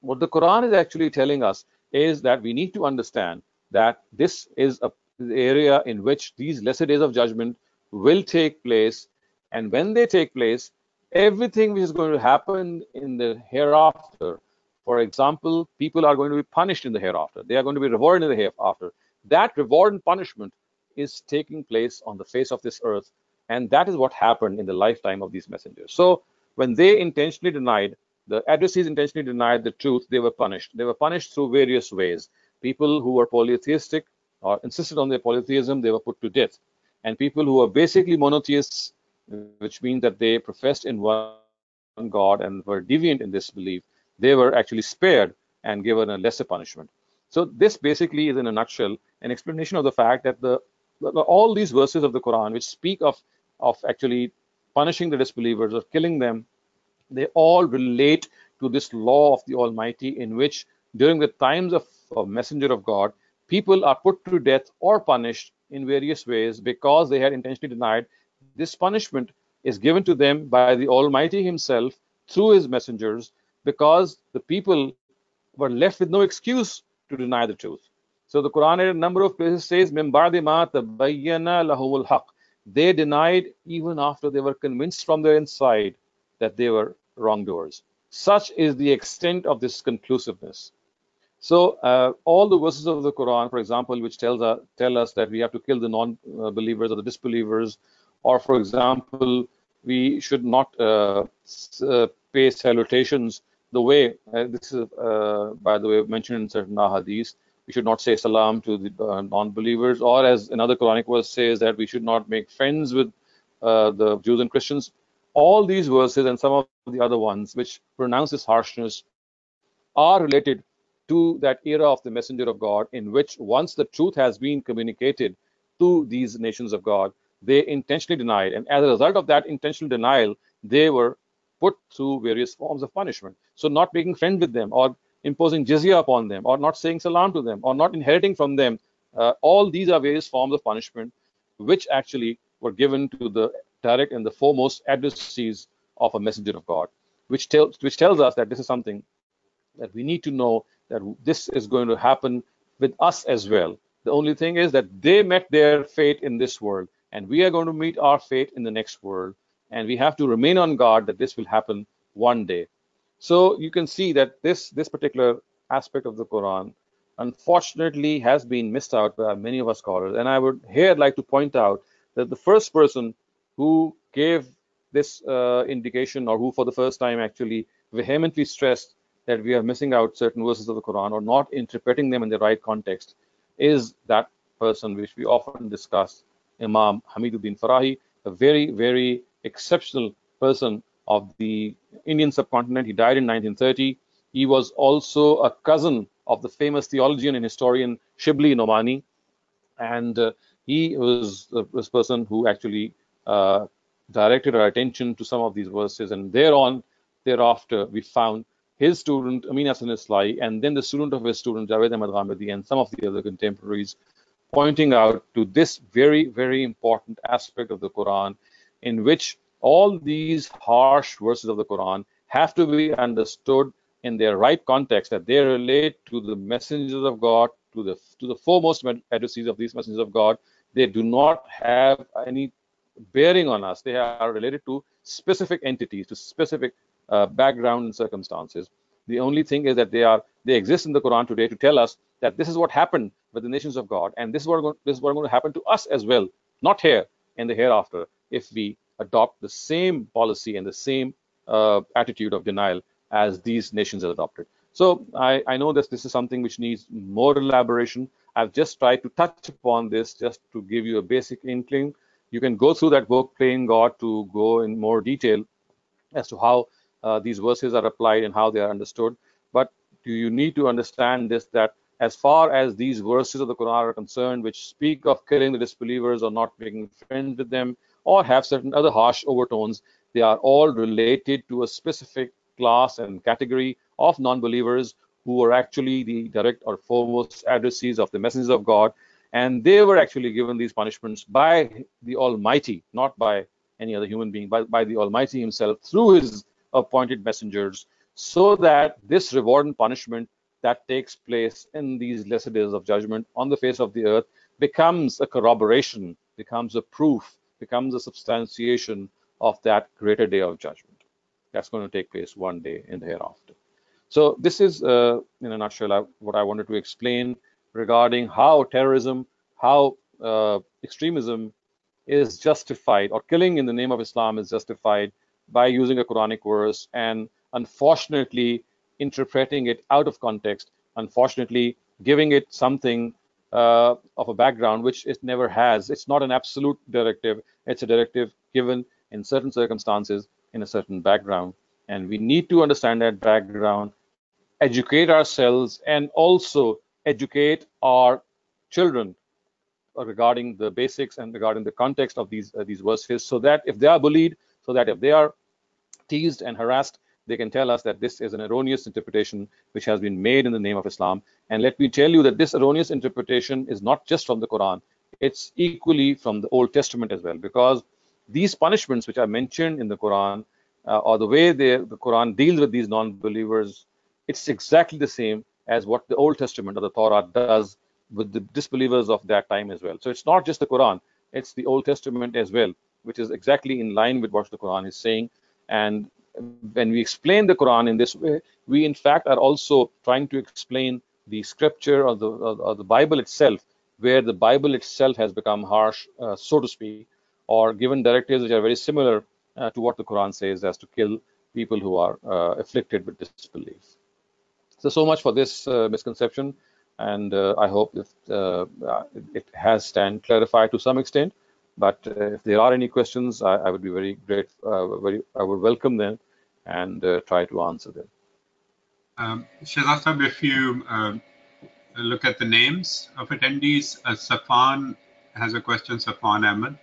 what the Quran is actually telling us is that we need to understand that this is a area in which these lesser days of judgment will take place, and when they take place, everything which is going to happen in the hereafter. For example, people are going to be punished in the hereafter. They are going to be rewarded in the hereafter. That reward and punishment is taking place on the face of this earth. And that is what happened in the lifetime of these messengers. So when they intentionally denied, the addressees intentionally denied the truth, they were punished. They were punished through various ways. People who were polytheistic or insisted on their polytheism, they were put to death. And people who were basically monotheists, which means that they professed in one God and were deviant in this belief, they were actually spared and given a lesser punishment. So this basically is, in a nutshell, an explanation of the fact that the all these verses of the Quran, which speak of of actually punishing the disbelievers or killing them, they all relate to this law of the Almighty, in which during the times of a messenger of God, people are put to death or punished in various ways because they had intentionally denied. This punishment is given to them by the Almighty Himself through His messengers because the people were left with no excuse to deny the truth. So the Quran in a number of places says, They denied even after they were convinced from their inside that they were wrongdoers. Such is the extent of this conclusiveness. So uh, all the verses of the Quran, for example, which tells us tell us that we have to kill the non-believers or the disbelievers, or for example, we should not uh, uh, pay salutations the way uh, this is, uh, by the way, mentioned in certain hadiths. We should not say salam to the uh, non-believers, or as another Quranic verse says that we should not make friends with the Jews and Christians. All these verses and some of the other ones which pronounce this harshness are related to that era of the messenger of God, in which once the truth has been communicated to these nations of God, they intentionally denied. And as a result of that intentional denial, they were put through various forms of punishment. So, not making friends with them, or imposing jizya upon them, or not saying salam to them, or not inheriting from them, uh, all these are various forms of punishment which actually were given to the direct and the foremost addressees of a messenger of God, which tells which tells us that this is something that we need to know that this is going to happen with us as well. The only thing is that they met their fate in this world, and we are going to meet our fate in the next world. And we have to remain on guard that this will happen one day. So you can see that this this particular aspect of the Quran, unfortunately, has been missed out by many of us scholars. And I would here like to point out that the first person who gave this uh, indication, or who for the first time actually vehemently stressed that we are missing out certain verses of the Quran or not interpreting them in the right context is that person which we often discuss, Imam Hamiduddin Farahi, a very, very exceptional person of the Indian subcontinent. He died in 1930. He was also a cousin of the famous theologian and historian Shibli Nomani. And uh, he was this person who actually uh, directed our attention to some of these verses. And thereon, thereafter, we found his student Amin Ahsan Islahi, and then the student of his student Javed Ahmad Ghamidi, and some of the other contemporaries, pointing out to this very, very important aspect of the Quran, in which all these harsh verses of the Quran have to be understood in their right context, that they relate to the messengers of God, to the to the foremost addressees of these messengers of God. They do not have any bearing on us. They are related to specific entities, to specific uh, background and circumstances. The only thing is that they are they exist in the Quran today to tell us that this is what happened with the nations of God, and this is what this is what going to happen to us as well, not here in the hereafter, if we adopt the same policy and the same uh, attitude of denial as these nations have adopted. So I, I know that this is something which needs more elaboration. I've just tried to touch upon this just to give you a basic inkling You can go through that book, Playing God, to go in more detail as to how uh, these verses are applied and how they are understood. But do you need to understand this that as far as these verses of the Quran are concerned, which speak of killing the disbelievers or not making friends with them, or have certain other harsh overtones, they are all related to a specific class and category of non-believers who are actually the direct or foremost addressees of the messengers of God, and they were actually given these punishments by the Almighty, not by any other human being, but by the Almighty Himself through His appointed messengers, so that this reward and punishment that takes place in these lesser days of judgment on the face of the earth becomes a corroboration, becomes a proof, becomes a substantiation of that greater day of judgment. That's going to take place one day in the hereafter. So this is, uh, in a nutshell, what I wanted to explain regarding how terrorism, how uh, extremism is justified, or killing in the name of Islam is justified by using a Quranic verse, and unfortunately interpreting it out of context, unfortunately giving it something uh, of a background which it never has. It's not an absolute directive. It's a directive given in certain circumstances in a certain background. And we need to understand that background, educate ourselves, and also educate our children regarding the basics and regarding the context of these uh, these verses, so that if they are bullied, so that if they are teased and harassed, they can tell us that this is an erroneous interpretation which has been made in the name of Islam. And let me tell you that this erroneous interpretation is not just from the Quran; it's equally from the Old Testament as well, because these punishments which are mentioned in the Quran uh, or the way they, the Quran deals with these non-believers, it's exactly the same as what the Old Testament or the Torah does with the disbelievers of that time as well. So it's not just the Quran, it's the Old Testament as well, which is exactly in line with what the Quran is saying. And when we explain the Quran in this way, we in fact are also trying to explain the scripture or the, or the Bible itself, where the Bible itself has become harsh, uh, so to speak, or given directives which are very similar uh, to what the Quran says as to kill people who are uh, afflicted with disbelief. So, so much for this uh, misconception, and uh, I hope if, uh, it has stand clarified to some extent. But if there are any questions, I, I would be very great, very I would welcome them and try to answer them. Um, Shehzad, if you um, look at the names of attendees, uh, Safwan has a question, Safwan Ahmed.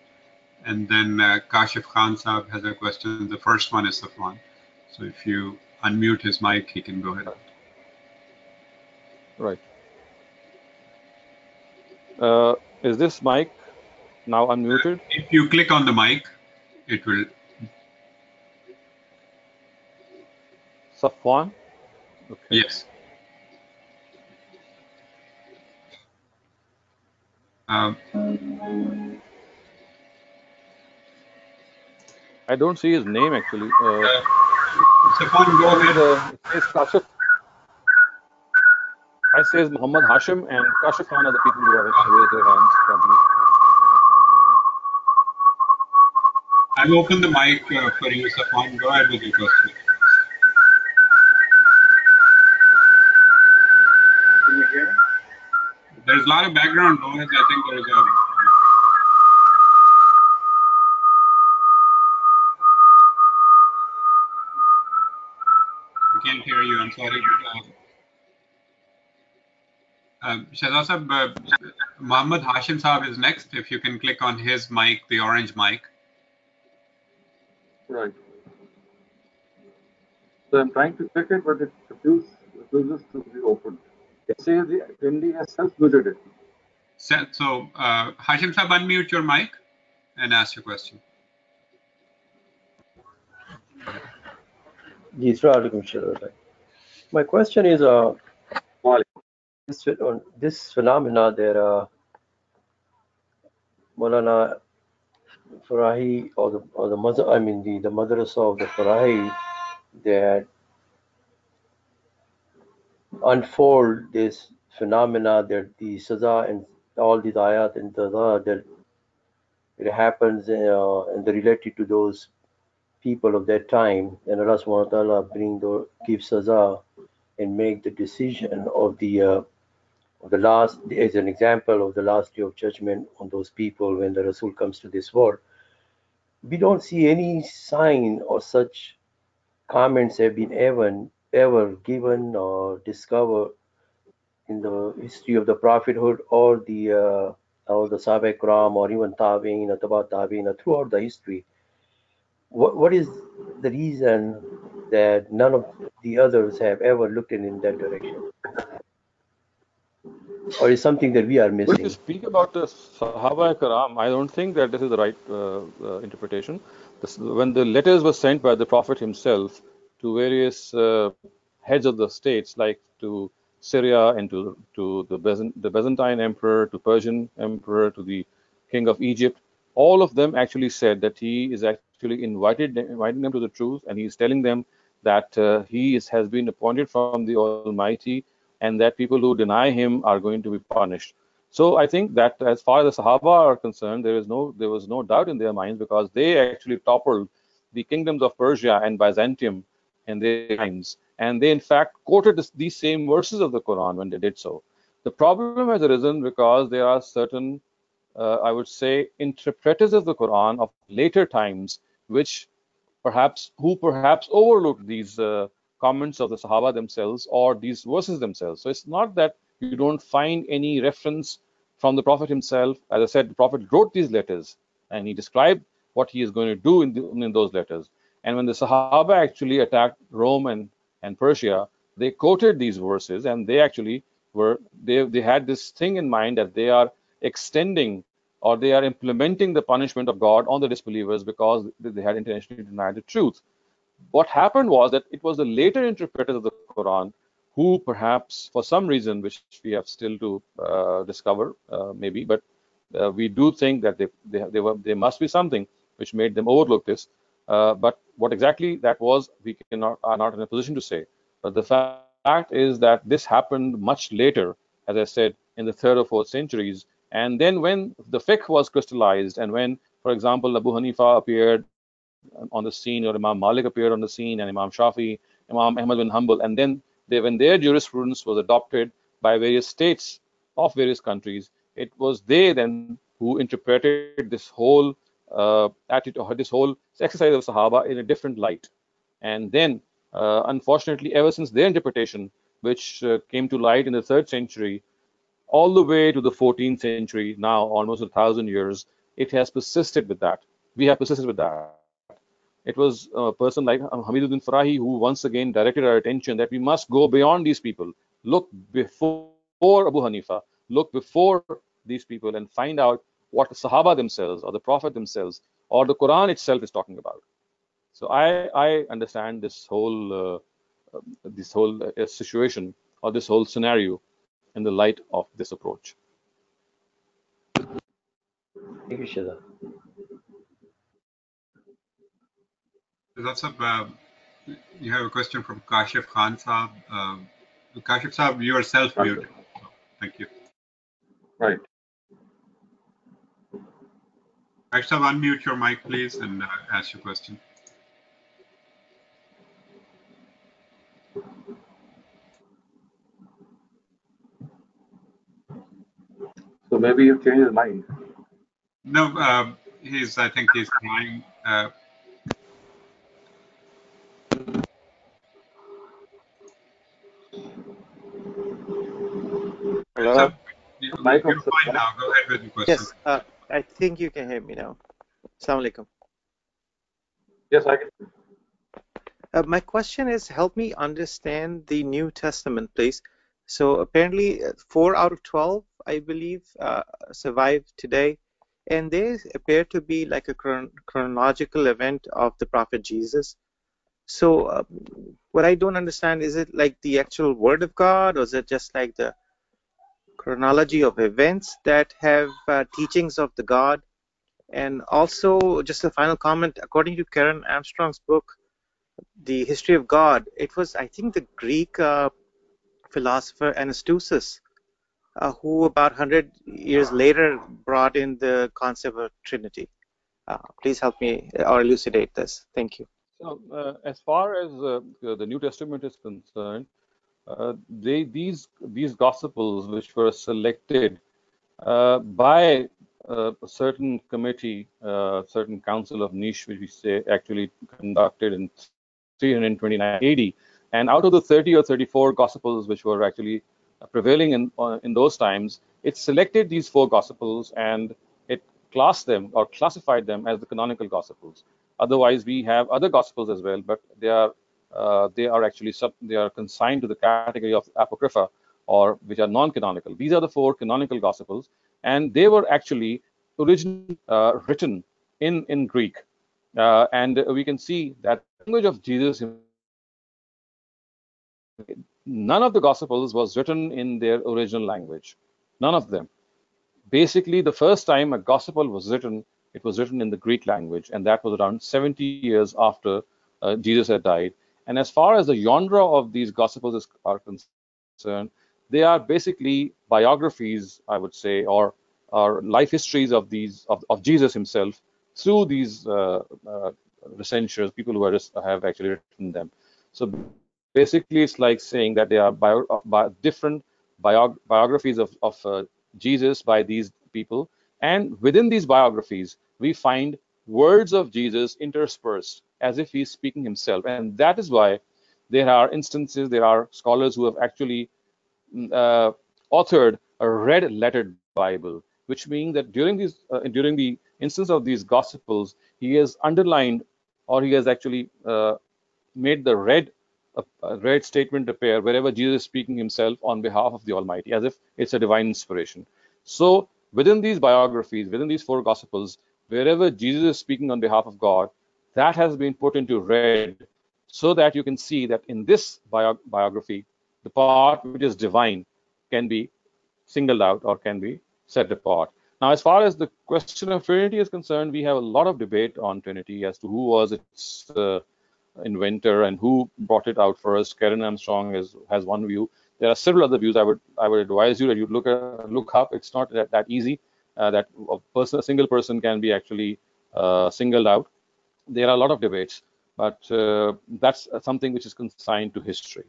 And then uh, Kashif Khan Saab has a question. The first one is Safwan. So if you unmute his mic, he can go ahead. Right. Uh, is this mic now unmuted? If you click on the mic, it will. Safwan? Okay. Yes. Um, I don't see his name actually. Uh, Safwan, go ahead. Uh, it says Kashif. I says Muhammad Hashim and Kashif Khan are the people who have raised their hands probably. I'll open the mic uh, for you, Safwan. Go ahead with your question. There's a lot of background noise. I think there's a I can't hear you. I'm sorry. Uh, Shehzad uh, Muhammad Hashim Saab is next. If you can click on his mic, the orange mic. Right. So I'm trying to click it, but it refuses, refuses to be opened. It says the attendee has self-muted it. So, uh, Hashim Saab, unmute your mic and ask your question. My question is, uh, this, this phenomena that uh, Molana Farahi or the or the mother, I mean the the madrasa of the Farahi that unfold this phenomena that the saza and all these ayat and the that it happens uh, and related to those people of that time, and Allah subhanahu wa ta'ala bring the give saza and make the decision of the uh, the last is an example of the last day of judgment on those people when the Rasul comes to this world. We don't see any sign or such comments have been ever ever given or discovered in the history of the prophethood or the uh, or the Sahaba Ikram or even Tabi'in or Tabat Tabi'in throughout the history. What, what is the reason that none of the others have ever looked in, in that direction? Or is something that we are When missing? you speak about the Sahaba Karam, I don't think that this is the right uh, uh, interpretation. This, when the letters were sent by the Prophet himself to various uh, heads of the states, like to Syria and to, to the, Byzant- the Byzantine emperor, to Persian emperor, to the king of Egypt, all of them actually said that he is actually invited inviting them to the truth, and he's telling them that uh, he is, has been appointed from the Almighty, and that people who deny him are going to be punished. So I think that as far as the Sahaba are concerned, there is no there was no doubt in their minds because they actually toppled the kingdoms of Persia and Byzantium in their times, and they in fact quoted these same verses of the Quran when they did so. The problem has arisen because there are certain, uh, I would say, interpreters of the Quran of later times, which perhaps who perhaps overlooked these uh, comments of the Sahaba themselves or these verses themselves. So it's not that you don't find any reference from the Prophet himself. As I said, the Prophet wrote these letters and he described what he is going to do in, the, in those letters. And when the Sahaba actually attacked Rome and, and Persia, they quoted these verses and they actually were they, they had this thing in mind that they are extending or they are implementing the punishment of God on the disbelievers because they had intentionally denied the truth. What happened was that it was the later interpreters of the Quran who perhaps for some reason which we have still to uh, discover uh, maybe but uh, we do think that they, they, they were, there must be something which made them overlook this uh, but what exactly that was we cannot are not in a position to say. But the fact is that this happened much later as i said in the third or fourth centuries. And then when the fiqh was crystallized and when for example abu hanifa appeared on the scene, or Imam Malik appeared on the scene, and Imam Shafi, Imam Ahmad bin Hanbal, and then they, when their jurisprudence was adopted by various states of various countries, it was they then who interpreted this whole uh, attitude, this whole exercise of Sahaba in a different light. And then, uh, unfortunately, ever since their interpretation, which uh, came to light in the third century, all the way to the 14th century, now almost a thousand years, it has persisted with that. We have persisted with that it was a person like Hamiduddin Farahi who once again directed our attention that we must go beyond these people, look before Abu Hanifa, look before these people and find out what the Sahaba themselves or the Prophet themselves or the Quran itself is talking about. So I, I understand this whole uh, this whole uh, situation or this whole scenario in the light of this approach. Thank you, Shada. That's a, uh, you have a question from Kashif Khan Saab. Uh, Kashif Saab, you are self-muted. Thank you. Right. Kashif Saab, unmute your mic, please, and uh, ask your question. So maybe you've changed his mind. No, uh, he's, I think he's trying. Uh, Hello? so, you, Mic you're fine now. Go ahead with your question. Yes, uh, I think you can hear me now. Assalamu alaikum. Yes, I can. Uh, my question is help me understand the New Testament, please. So apparently, uh, four out of 12, I believe, uh, survived today, and they appear to be like a chron- chronological event of the Prophet Jesus. So, uh, what I don't understand is it like the actual Word of God, or is it just like the chronology of events that have uh, teachings of the God? And also, just a final comment according to Karen Armstrong's book, The History of God, it was, I think, the Greek uh, philosopher Anastasis uh, who, about 100 years later, brought in the concept of Trinity. Uh, please help me or elucidate this. Thank you. So, uh, as far as uh, the New Testament is concerned, uh, they these these gospels which were selected uh, by uh, a certain committee, uh, certain council of Nicaea, which we say actually conducted in 329 AD, and out of the 30 or 34 gospels which were actually prevailing in uh, in those times, it selected these four gospels and it classed them or classified them as the canonical gospels. Otherwise, we have other gospels as well, but they are uh, they are actually sub, they are consigned to the category of apocrypha or which are non-canonical. These are the four canonical gospels, and they were actually originally uh, written in in Greek, uh, and we can see that language of Jesus. None of the gospels was written in their original language. None of them. Basically, the first time a gospel was written, it was written in the Greek language, and that was around 70 years after uh, Jesus had died. And as far as the genre of these gospels is, are concerned, they are basically biographies, I would say, or or life histories of these of, of Jesus himself through these uh, uh, people who are have actually written them. So basically, it's like saying that they are bio, bio, different bio, biographies of, of uh, Jesus by these people, and within these biographies, we find words of Jesus interspersed as if he's speaking himself. And that is why there are instances, there are scholars who have actually mm, uh, authored a red lettered Bible, which means that during these uh, during the instance of these gospels, he has underlined or he has actually uh, made the red a red statement appear wherever Jesus is speaking himself on behalf of the Almighty, as if it's a divine inspiration. So within these biographies, within these four gospels, wherever Jesus is speaking on behalf of God, that has been put into red so that you can see that in this bio biography, the part which is divine can be singled out or can be set apart. Now, as far as the question of Trinity is concerned, we have a lot of debate on Trinity as to who was its uh, inventor and who brought it out first. Karen Armstrong is, has one view. There are several other views. I would I would advise you that you look at, look up. It's not that, that easy. Uh, that a person, a single person can be actually uh, singled out. There are a lot of debates, but uh, that's something which is consigned to history.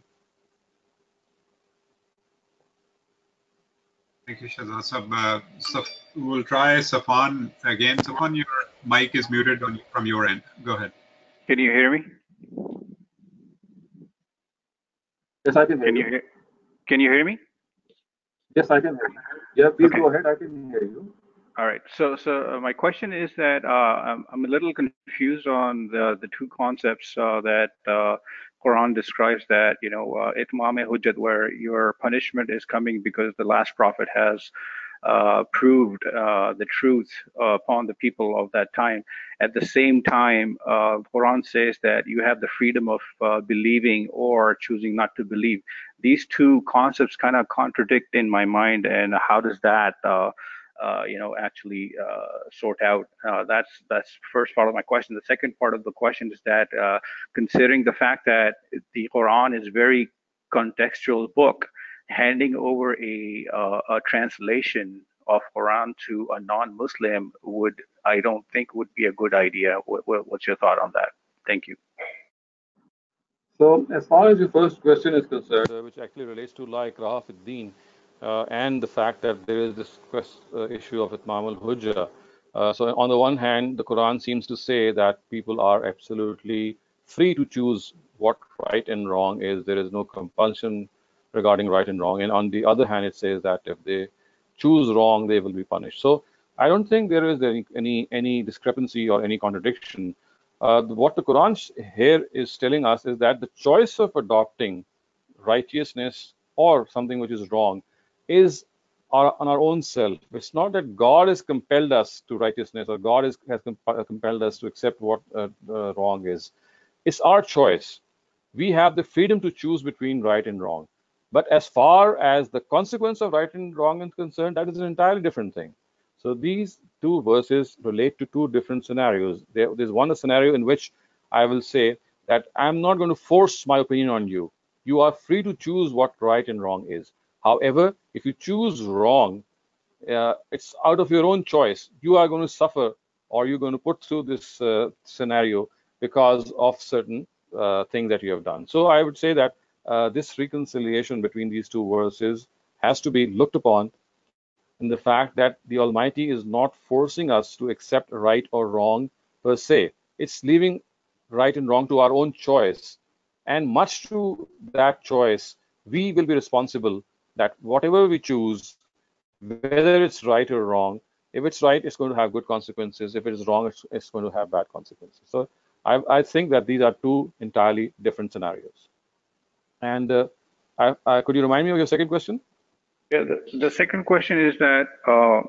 Thank you, Shehzad Sab. Uh, so we'll try Safwan again. Safwan, your mic is muted on, from your end. Go ahead. Can you hear me? Yes, I can hear Can you you. hear? Can you hear me? Yes, I can hear you. Yeah, please Okay. go ahead. I can hear you. All right. So, so uh, my question is that uh, I'm, I'm a little confused on the the two concepts uh, that uh, Quran describes that you know uh, hujjat, where your punishment is coming because the last prophet has uh, proved uh, the truth uh, upon the people of that time. At the same time, uh, Quran says that you have the freedom of uh, believing or choosing not to believe. These two concepts kind of contradict in my mind, and how does that? Uh, you know, actually uh, sort out. Uh, that's that's first part of my question. The second part of the question is that uh, considering the fact that the Quran is very contextual book, handing over a uh, a translation of Quran to a non-Muslim would I don't think would be a good idea. What, what, what's your thought on that? Thank you. So, as far as your first question is concerned, uh, which actually relates to like Rahaf ad-Din and the fact that there is this quest, uh, issue of Itmam al-Hujjah. Uh, so on the one hand, the Quran seems to say that people are absolutely free to choose what right and wrong is. There is no compulsion regarding right and wrong. And on the other hand, it says that if they choose wrong, they will be punished. So I don't think there is any any, any discrepancy or any contradiction. Uh, what the Quran here is telling us is that the choice of adopting righteousness or something which is wrong is our, on our own self. It's not that God has compelled us to righteousness or God is, has compelled us to accept what uh, uh, wrong is. It's our choice. We have the freedom to choose between right and wrong. But as far as the consequence of right and wrong is concerned, that is an entirely different thing. So these two verses relate to two different scenarios. There, there's one scenario in which I will say that I'm not going to force my opinion on you. You are free to choose what right and wrong is. However, if you choose wrong, uh, it's out of your own choice. You are going to suffer or you're going to put through this uh, scenario because of certain uh, things that you have done. So I would say that uh, this reconciliation between these two verses has to be looked upon in the fact that the Almighty is not forcing us to accept right or wrong per se. It's leaving right and wrong to our own choice. And much to that choice, we will be responsible that whatever we choose, whether it's right or wrong, if it's right, it's going to have good consequences. If it is wrong, it's, it's going to have bad consequences. So I, I, think that these are two entirely different scenarios. And uh, I, I, could you remind me of your second question? Yeah, the, the second question is that uh,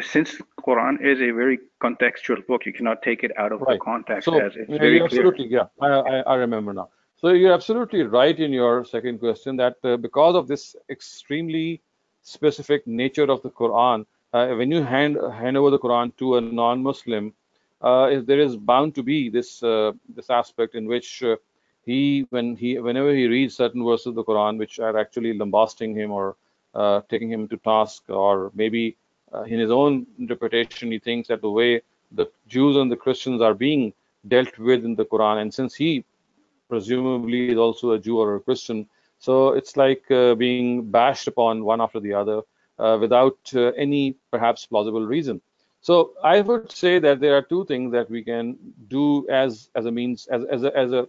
since Quran is a very contextual book, you cannot take it out of right. the context. So, as it's yeah, very absolutely, clear. yeah, I, I, remember now. So you're absolutely right in your second question that uh, because of this extremely specific nature of the Quran, uh, when you hand hand over the Quran to a non-Muslim, uh, there is bound to be this uh, this aspect in which uh, he when he whenever he reads certain verses of the Quran which are actually lambasting him or uh, taking him to task, or maybe in his own interpretation, he thinks that the way the Jews and the Christians are being dealt with in the Quran, and since he presumably is also a Jew or a Christian, so it's like uh, being bashed upon one after the other uh, without uh, any perhaps plausible reason. So I would say that there are two things that we can do as as a means as as a, as a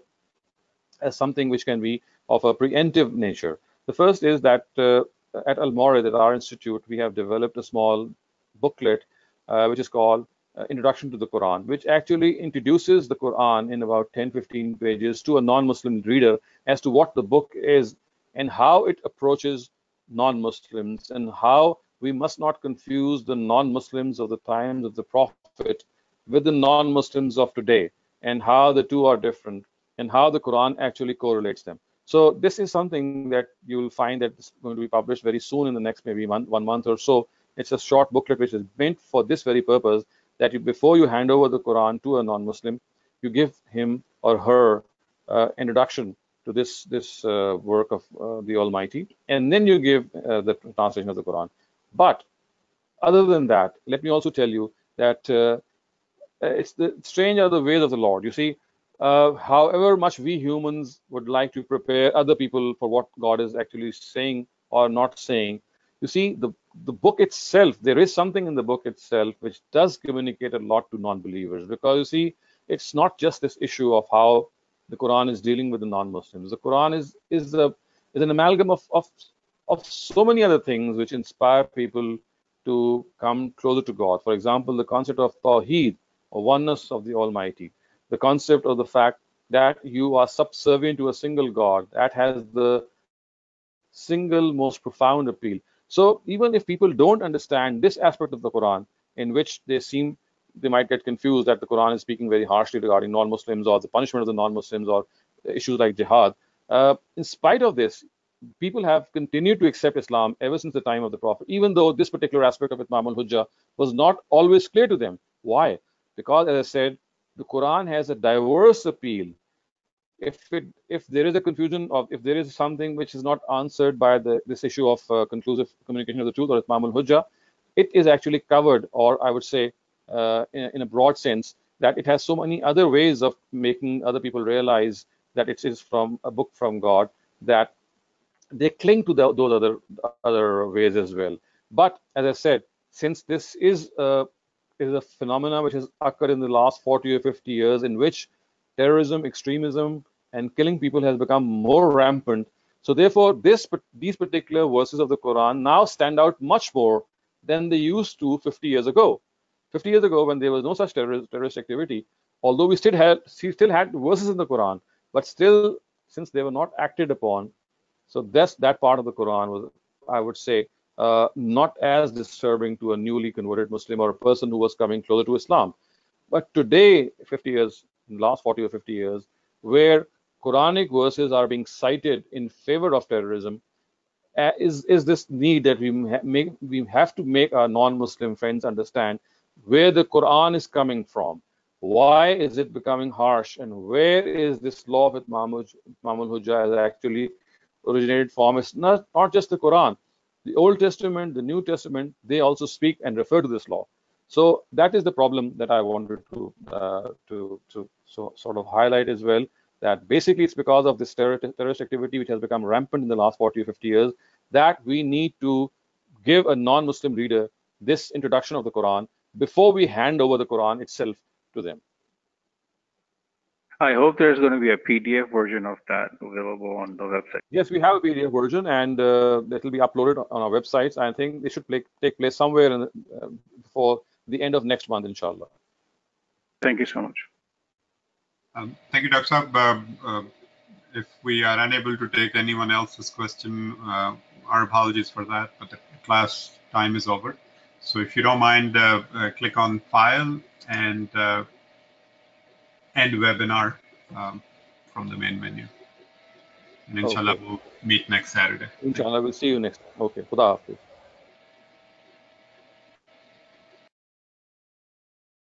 as something which can be of a preemptive nature. The first is that uh, at Al Mawrid, at our institute, we have developed a small booklet uh, which is called Uh, introduction to the Quran, which actually introduces the Quran in about 10 15 pages to a non Muslim reader as to what the book is and how it approaches non Muslims and how we must not confuse the non Muslims of the times of the Prophet with the non Muslims of today and how the two are different and how the Quran actually correlates them. So this is something that you will find that is going to be published very soon in the next maybe one, one month or so. It's a short booklet which is meant for this very purpose that you, before you hand over the Quran to a non-Muslim, you give him or her uh, introduction to this this uh, work of uh, the Almighty, and then you give uh, the translation of the Quran. But other than that, let me also tell you that uh, it's the strange are the ways of the Lord. You see, uh, however much we humans would like to prepare other people for what God is actually saying or not saying, you see, the, the book itself, there is something in the book itself which does communicate a lot to non believers because you see, it's not just this issue of how the Quran is dealing with the non Muslims. The Quran is, is, a, is an amalgam of, of, of so many other things which inspire people to come closer to God. For example, the concept of Tawheed, or oneness of the Almighty the concept of the fact that you are subservient to a single God that has the single most profound appeal. So even if people don't understand this aspect of the Quran, in which they seem they might get confused that the Quran is speaking very harshly regarding non-Muslims or the punishment of the non-Muslims or issues like jihad. Uh, in spite of this, people have continued to accept Islam ever since the time of the Prophet, even though this particular aspect of Itmam al-Hujjah was not always clear to them. Why? Because, as I said, the Quran has a diverse appeal. If it if there is a confusion of if there is something which is not answered by the this issue of uh, conclusive communication of the truth or Itmam al-Hujjah, it is actually covered, or I would say, uh, in, in, a broad sense, that it has so many other ways of making other people realize that it is from a book from God that they cling to the, those other other ways as well. But as I said, since this is a is a phenomena which has occurred in the last 40 or 50 years in which terrorism, extremism, and killing people has become more rampant. So therefore, this these particular verses of the Quran now stand out much more than they used to 50 years ago. 50 years ago, when there was no such terrorist, terrorist activity, although we still had we still had verses in the Quran, but still, since they were not acted upon, so that's that part of the Quran was, I would say, uh, not as disturbing to a newly converted Muslim or a person who was coming closer to Islam. But today, 50 years, last 40 or 50 years, where Quranic verses are being cited in favor of terrorism, uh, is is this need that we make we have to make our non-Muslim friends understand where the Quran is coming from. Why is it becoming harsh, and where is this law of Itmam al-Hujjah actually originated from? It's not not just the Quran the Old Testament, the New Testament, they also speak and refer to this law. So that is the problem that I wanted to uh, to to so, sort of highlight as well. that basically it's because of this terror, terrorist activity which has become rampant in the last 40 or 50 years that we need to give a non-Muslim reader this introduction of the Quran before we hand over the Quran itself to them. I hope there's going to be a PDF version of that available on the website. Yes, we have a PDF version, and uh, that will be uploaded on our websites. I think it should play, take place somewhere in, uh, before the end of next month, inshallah. Thank you so much. Um, thank you, Dr. Saab. Uh, uh, if we are unable to take anyone else's question, uh, our apologies for that, but the class time is over. So if you don't mind, uh, uh, click on File and uh, End Webinar um, from the main menu. And inshallah, Okay. we'll meet next Saturday. Inshallah, we'll see you next time. Okay, Khuda Hafiz.